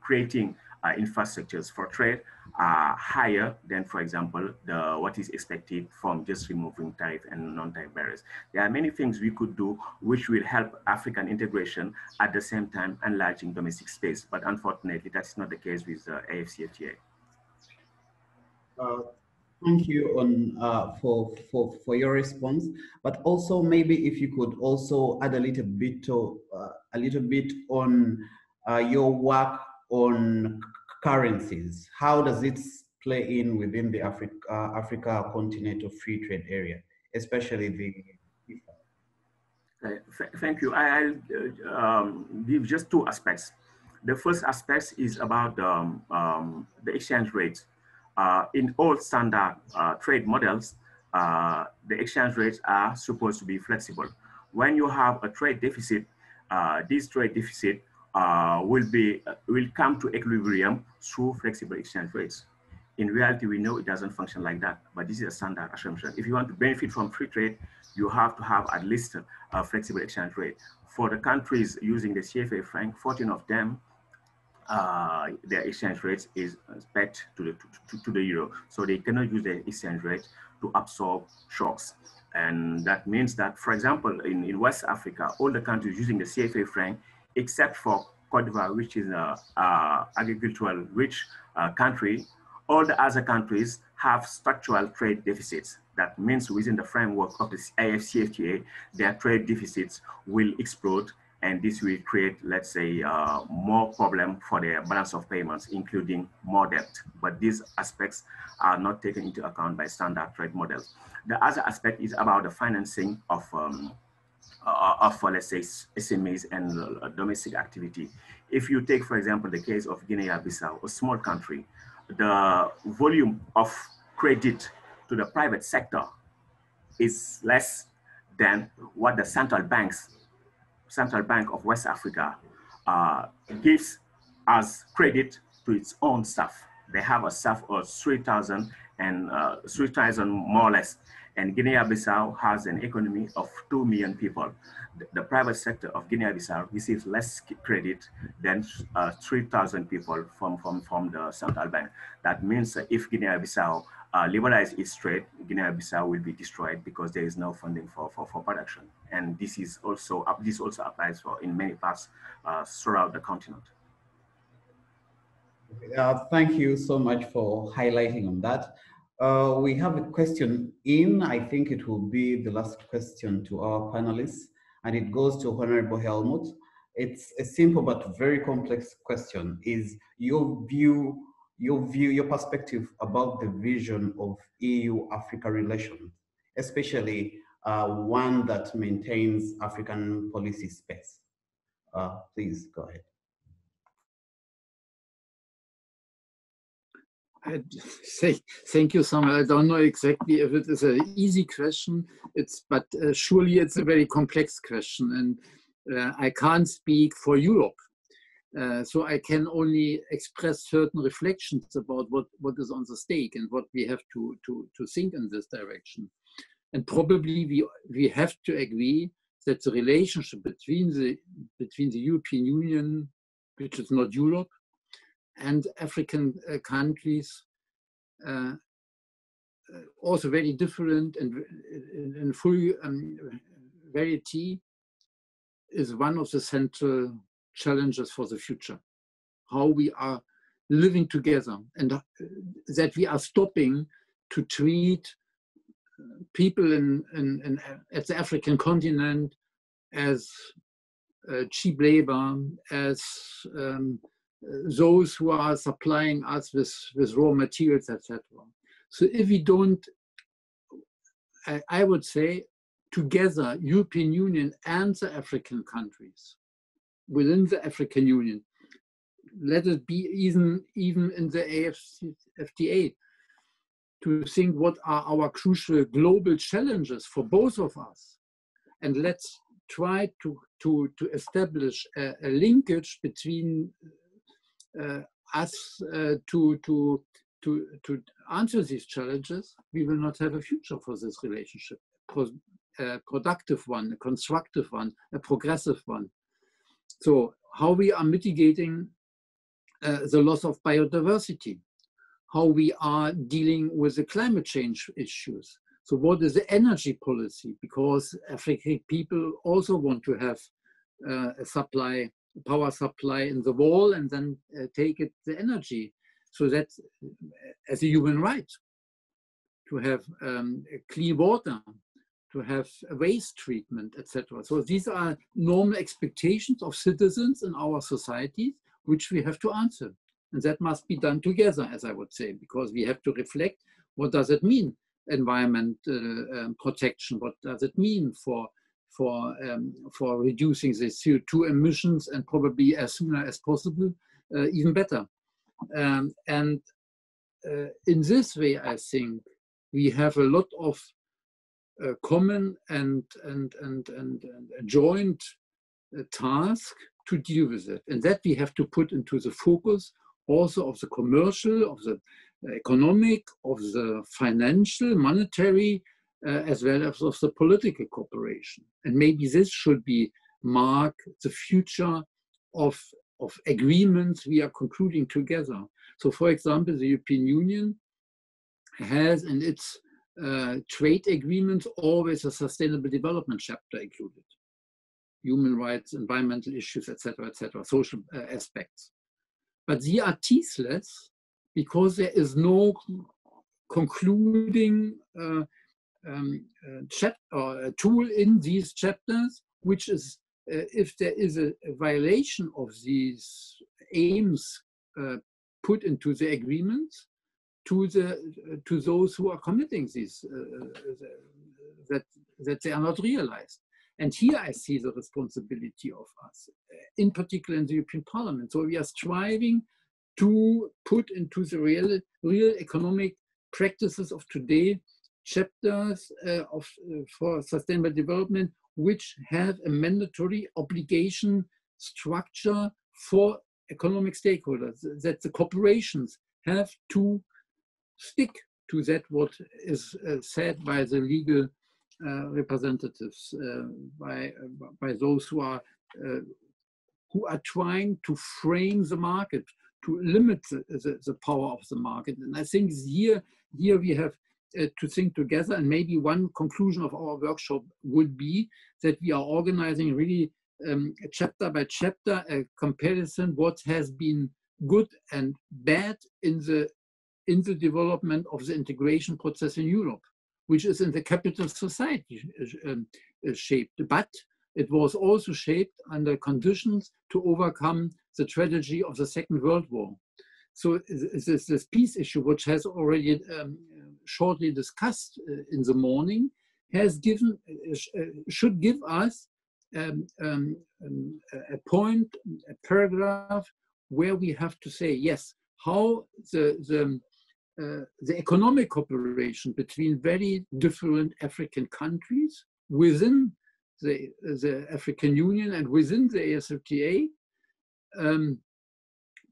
creating infrastructures for trade are higher than, for example, the what is expected from just removing tariff and non-tariff barriers. There are many things we could do which will help African integration at the same time enlarging domestic space. But unfortunately, that's not the case with the AFCFTA. Uh, thank you on uh, for, for, for your response. But also maybe if you could also add a little bit to, uh, a little bit on uh, your work on currencies. How does it play in within the Africa, uh, Africa continental free trade area, especially the uh, thank you. I, will uh, um, give just two aspects. The first aspect is about um, um, the exchange rates. Uh, in all standard uh, trade models, the exchange rates are supposed to be flexible. When you have a trade deficit, this trade deficit uh, will be uh, will come to equilibrium through flexible exchange rates. In reality, we know it doesn't function like that, but this is a standard assumption. If you want to benefit from free trade, you have to have at least a flexible exchange rate. For the countries using the CFA franc, 14 of them, uh, their exchange rate is pegged to the, to, to the euro. So they cannot use the exchange rate to absorb shocks. And that means that, for example, in, in West Africa, all the countries using the CFA franc except for Cote d'Ivoire, which is an agricultural rich uh, country, all the other countries have structural trade deficits. That means within the framework of the AFCFTA, their trade deficits will explode and this will create, let's say, uh, more problem for their balance of payments, including more debt. But these aspects are not taken into account by standard trade models. The other aspect is about the financing of um, uh, of, let's say, SMEs and uh, domestic activity. If you take, for example, the case of Guinea-Bissau, a small country, the volume of credit to the private sector is less than what the central banks, Central Bank of West Africa uh, gives as credit to its own staff. They have a staff of 3,000 and uh, 3,000 more or less and Guinea-Bissau has an economy of 2 million people. The, private sector of Guinea-Bissau receives less credit than uh, 3,000 people from, from, from the central bank. That means if Guinea-Bissau uh, liberalize its trade, Guinea-Bissau will be destroyed because there is no funding for, for, for production. And this is also, uh, this also applies for in many parts uh, throughout the continent. Uh, thank you so much for highlighting on that. Uh, we have a question in. I think it will be the last question to our panelists. and it goes to Honorable Helmut. It's a simple but very complex question. Is your view, your view, your perspective about the vision of EU-Africa relations, especially uh, one that maintains African policy space? Uh, please go ahead. I say thank you, Samuel. I don't know exactly if it is an easy question. It's but uh, surely it's a very complex question, and uh, I can't speak for Europe. Uh, so I can only express certain reflections about what, what is on the stake and what we have to, to, to think in this direction. And probably we, we have to agree that the relationship between the, between the European Union, which is not Europe, and African uh, countries uh, uh, also very different and in full um, variety is one of the central challenges for the future. How we are living together and that we are stopping to treat people in, in, in at the African continent as uh, cheap labor, as um, those who are supplying us with, with raw materials, etc. So if we don't, I, I, would say, together, European Union and the African countries, within the African Union, let it be even, even in the AFC, FTA, to think what are our crucial global challenges for both of us. And let's try to, to, to establish a, a linkage between us uh, to, to, to, to answer these challenges, we will not have a future for this relationship. Pro, a productive one, a constructive one, a progressive one. So how we are mitigating uh, the loss of biodiversity, how we are dealing with the climate change issues. So what is the energy policy? Because African people also want to have uh, a supply power supply in the wall and then uh, take it the energy. So that's uh, as a human right to have um, clean water, to have waste treatment, etc. So these are normal expectations of citizens in our societies, which we have to answer. And that must be done together, as I would say, because we have to reflect what does it mean, environment uh, um, protection, what does it mean for for, um, for reducing the CO2 emissions and probably as soon as possible, uh, even better. Um, and uh, in this way, I think we have a lot of uh, common and, and, and, and, and joint uh, task to deal with it. And that we have to put into the focus also of the commercial, of the economic, of the financial, monetary uh, as well as of the political cooperation. And maybe this should be mark the future of, of agreements we are concluding together. So for example, the European Union has in its uh, trade agreements always a sustainable development chapter included. Human rights, environmental issues, etc., etc., social uh, aspects. But they are teethless because there is no concluding uh, um, uh, or a tool in these chapters, which is uh, if there is a, a, violation of these aims uh, put into the agreement to the to those who are committing these that that they are not realized. And here I see the responsibility of us, in particular in the European Parliament. So we are striving to put into the real, real economic practices of today chapters uh, of, uh, for sustainable development which have a mandatory obligation structure for economic stakeholders, that the corporations have to stick to that what is uh, said by the legal uh, representatives, uh, by, by those who are, uh, who are trying to frame the market, to limit the, the, the, power of the market. And I think here, here we have uh, to think together. And maybe one conclusion of our workshop would be that we are organizing really um, chapter by chapter a comparison what has been good and bad in the in the development of the integration process in Europe, which is in the capital society um, uh, shaped. But it was also shaped under conditions to overcome the tragedy of the Second World War. So this, this peace issue, which has already um, shortly discussed uh, in the morning, has given uh, should give us um, um, um, a point, a paragraph where we have to say yes, how the the uh, the economic cooperation between very different African countries within the, the African Union and within the ASFTA um,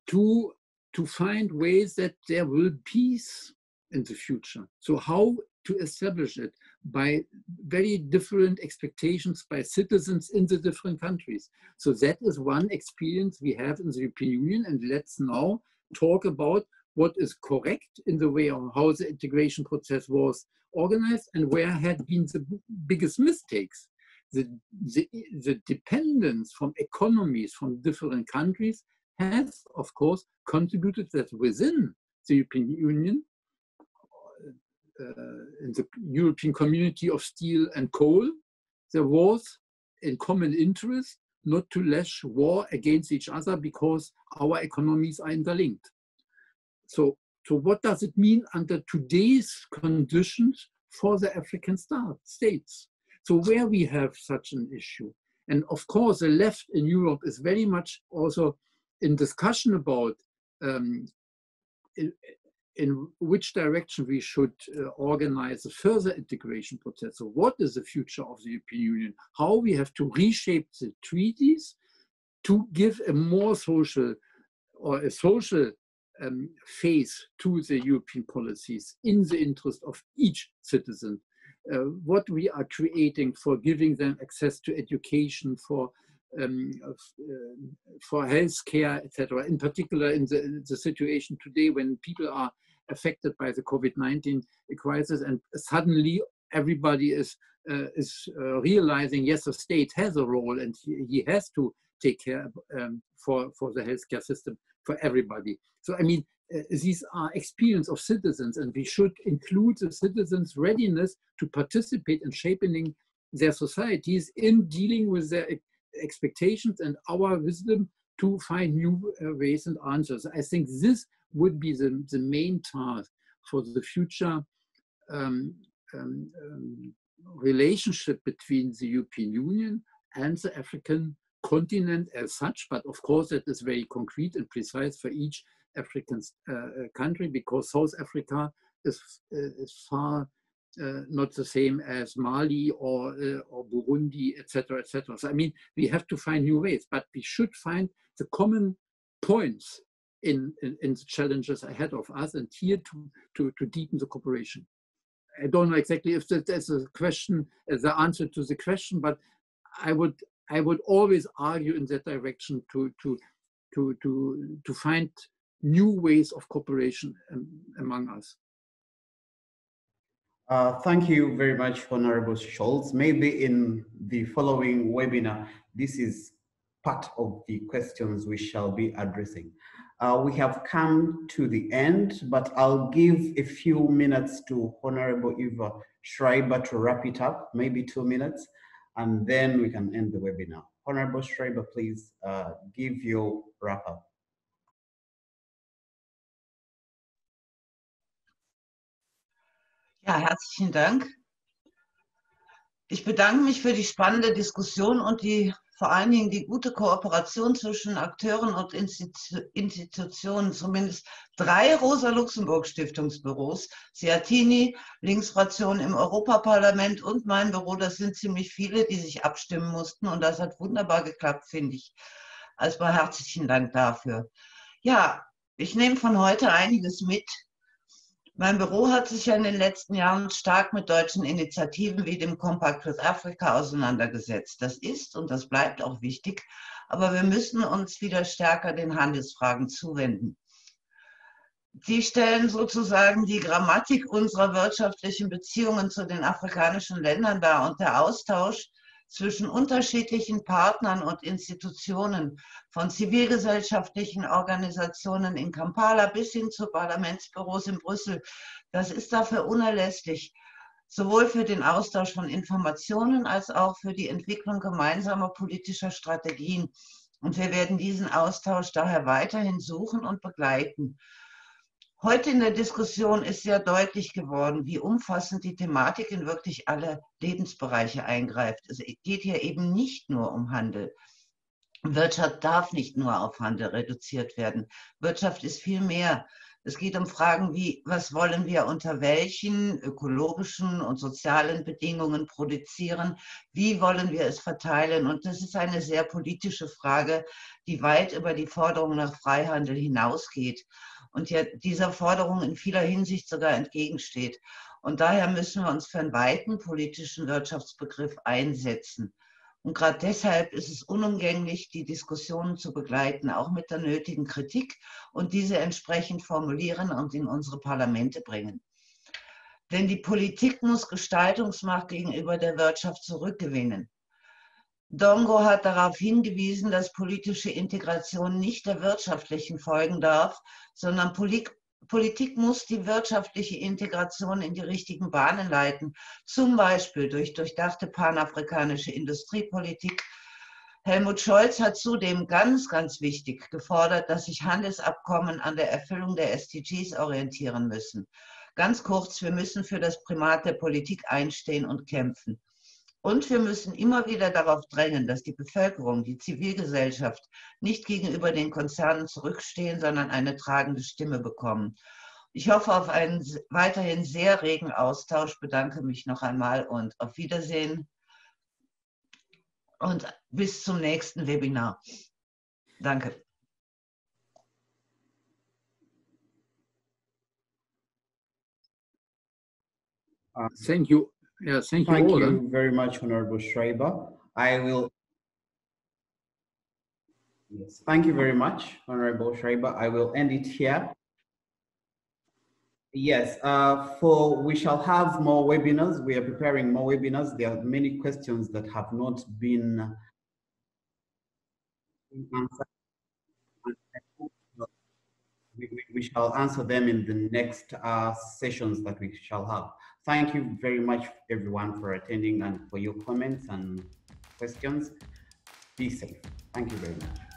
to, to find ways that there will peace in the future. So how to establish it by very different expectations by citizens in the different countries. So that is one experience we have in the European Union and let's now talk about what is correct in the way of how the integration process was organized and where had been the biggest mistakes the, the, the dependence from economies from different countries has, of course, contributed that within the European Union, in the European community of steel and coal, there was in common interest not to lash war against each other because our economies are interlinked. So, so what does it mean under today's conditions for the African states? So where we have such an issue, and of course the left in Europe is very much also in discussion about um, in, in, which direction we should uh, organize a further integration process. So what is the future of the European Union? How we have to reshape the treaties to give a more social or a social um, face to the European policies in the interest of each citizen uh, what we are creating for giving them access to education, for um, uh, for healthcare, etc. In particular, in the, the situation today when people are affected by the COVID-19 crisis, and suddenly everybody is uh, is uh, realizing yes, the state has a role, and he, he has to take care um, for for the healthcare system for everybody. So I mean, uh, these are experience of citizens and we should include the citizens readiness to participate in shaping their societies in dealing with their expectations and our wisdom to find new uh, ways and answers. I think this would be the, the main task for the future um, um, um, relationship between the European Union and the African continent as such, but of course that is very concrete and precise for each African uh, uh, country because South Africa is, uh, is far uh, not the same as Mali or, uh, or Burundi, etc., etc. So I mean, we have to find new ways, but we should find the common points in, in, in the challenges ahead of us and here to, to, to deepen the cooperation. I don't know exactly if there's a question, the answer to the question, but I would I would always argue in that direction to to to to to find new ways of cooperation um, among us. Uh, thank you very much, Honorable Scholz. Maybe in the following webinar, this is part of the questions we shall be addressing. Uh, we have come to the end, but I'll give a few minutes to Honorable Eva Schreiber to wrap it up, maybe two minutes, and then we can end the webinar. Honorable Schreiber, please uh, give your wrap up. Ja, herzlichen Dank. Ich bedanke mich für die spannende Diskussion und die vor allen Dingen die gute Kooperation zwischen Akteuren und Institutionen, zumindest drei Rosa-Luxemburg-Stiftungsbüros, Siatini, Linksfraktion im Europaparlament und mein Büro, das sind ziemlich viele, die sich abstimmen mussten und das hat wunderbar geklappt, finde ich. Also herzlichen Dank dafür. Ja, ich nehme von heute einiges mit, mein Büro hat sich ja in den letzten Jahren stark mit deutschen Initiativen wie dem Compact with Africa auseinandergesetzt. Das ist und das bleibt auch wichtig, aber wir müssen uns wieder stärker den Handelsfragen zuwenden. Sie stellen sozusagen die Grammatik unserer wirtschaftlichen Beziehungen zu den afrikanischen Ländern dar und der Austausch zwischen unterschiedlichen Partnern und Institutionen, von zivilgesellschaftlichen Organisationen in Kampala bis hin zu Parlamentsbüros in Brüssel. Das ist dafür unerlässlich. sowohl für den Austausch von Informationen als auch für die Entwicklung gemeinsamer politischer Strategien. Und wir werden diesen Austausch daher weiterhin suchen und begleiten. Heute in der Diskussion ist sehr deutlich geworden, wie umfassend die Thematik in wirklich alle Lebensbereiche eingreift. Es geht hier eben nicht nur um Handel. Wirtschaft darf nicht nur auf Handel reduziert werden. Wirtschaft ist viel mehr. Es geht um Fragen wie, was wollen wir unter welchen ökologischen und sozialen Bedingungen produzieren? Wie wollen wir es verteilen? Und das ist eine sehr politische Frage, die weit über die Forderung nach Freihandel hinausgeht und ja dieser Forderung in vieler Hinsicht sogar entgegensteht. Und daher müssen wir uns für einen weiten politischen Wirtschaftsbegriff einsetzen. Und gerade deshalb ist es unumgänglich, die Diskussionen zu begleiten, auch mit der nötigen Kritik und diese entsprechend formulieren und in unsere Parlamente bringen. Denn die Politik muss Gestaltungsmacht gegenüber der Wirtschaft zurückgewinnen. Dongo hat darauf hingewiesen, dass politische Integration nicht der wirtschaftlichen folgen darf, sondern Politik muss die wirtschaftliche Integration in die richtigen Bahnen leiten, zum Beispiel durch durchdachte panafrikanische Industriepolitik. Helmut Scholz hat zudem ganz, ganz wichtig gefordert, dass sich Handelsabkommen an der Erfüllung der SDGs orientieren müssen. Ganz kurz, wir müssen für das Primat der Politik einstehen und kämpfen. Und wir müssen immer wieder darauf drängen, dass die Bevölkerung, die Zivilgesellschaft nicht gegenüber den Konzernen zurückstehen, sondern eine tragende Stimme bekommen. Ich hoffe auf einen weiterhin sehr regen Austausch, bedanke mich noch einmal und auf Wiedersehen und bis zum nächsten Webinar. Danke. Thank you. Yeah, thank you Thank you very much, Honorable Schreiber. I will. Yes, thank you very much, Honorable Schreiber. I will end it here. Yes, uh, for we shall have more webinars. We are preparing more webinars. There are many questions that have not been answered. We, we, we shall answer them in the next uh, sessions that we shall have. Thank you very much, everyone, for attending and for your comments and questions. Be safe. Thank you very much.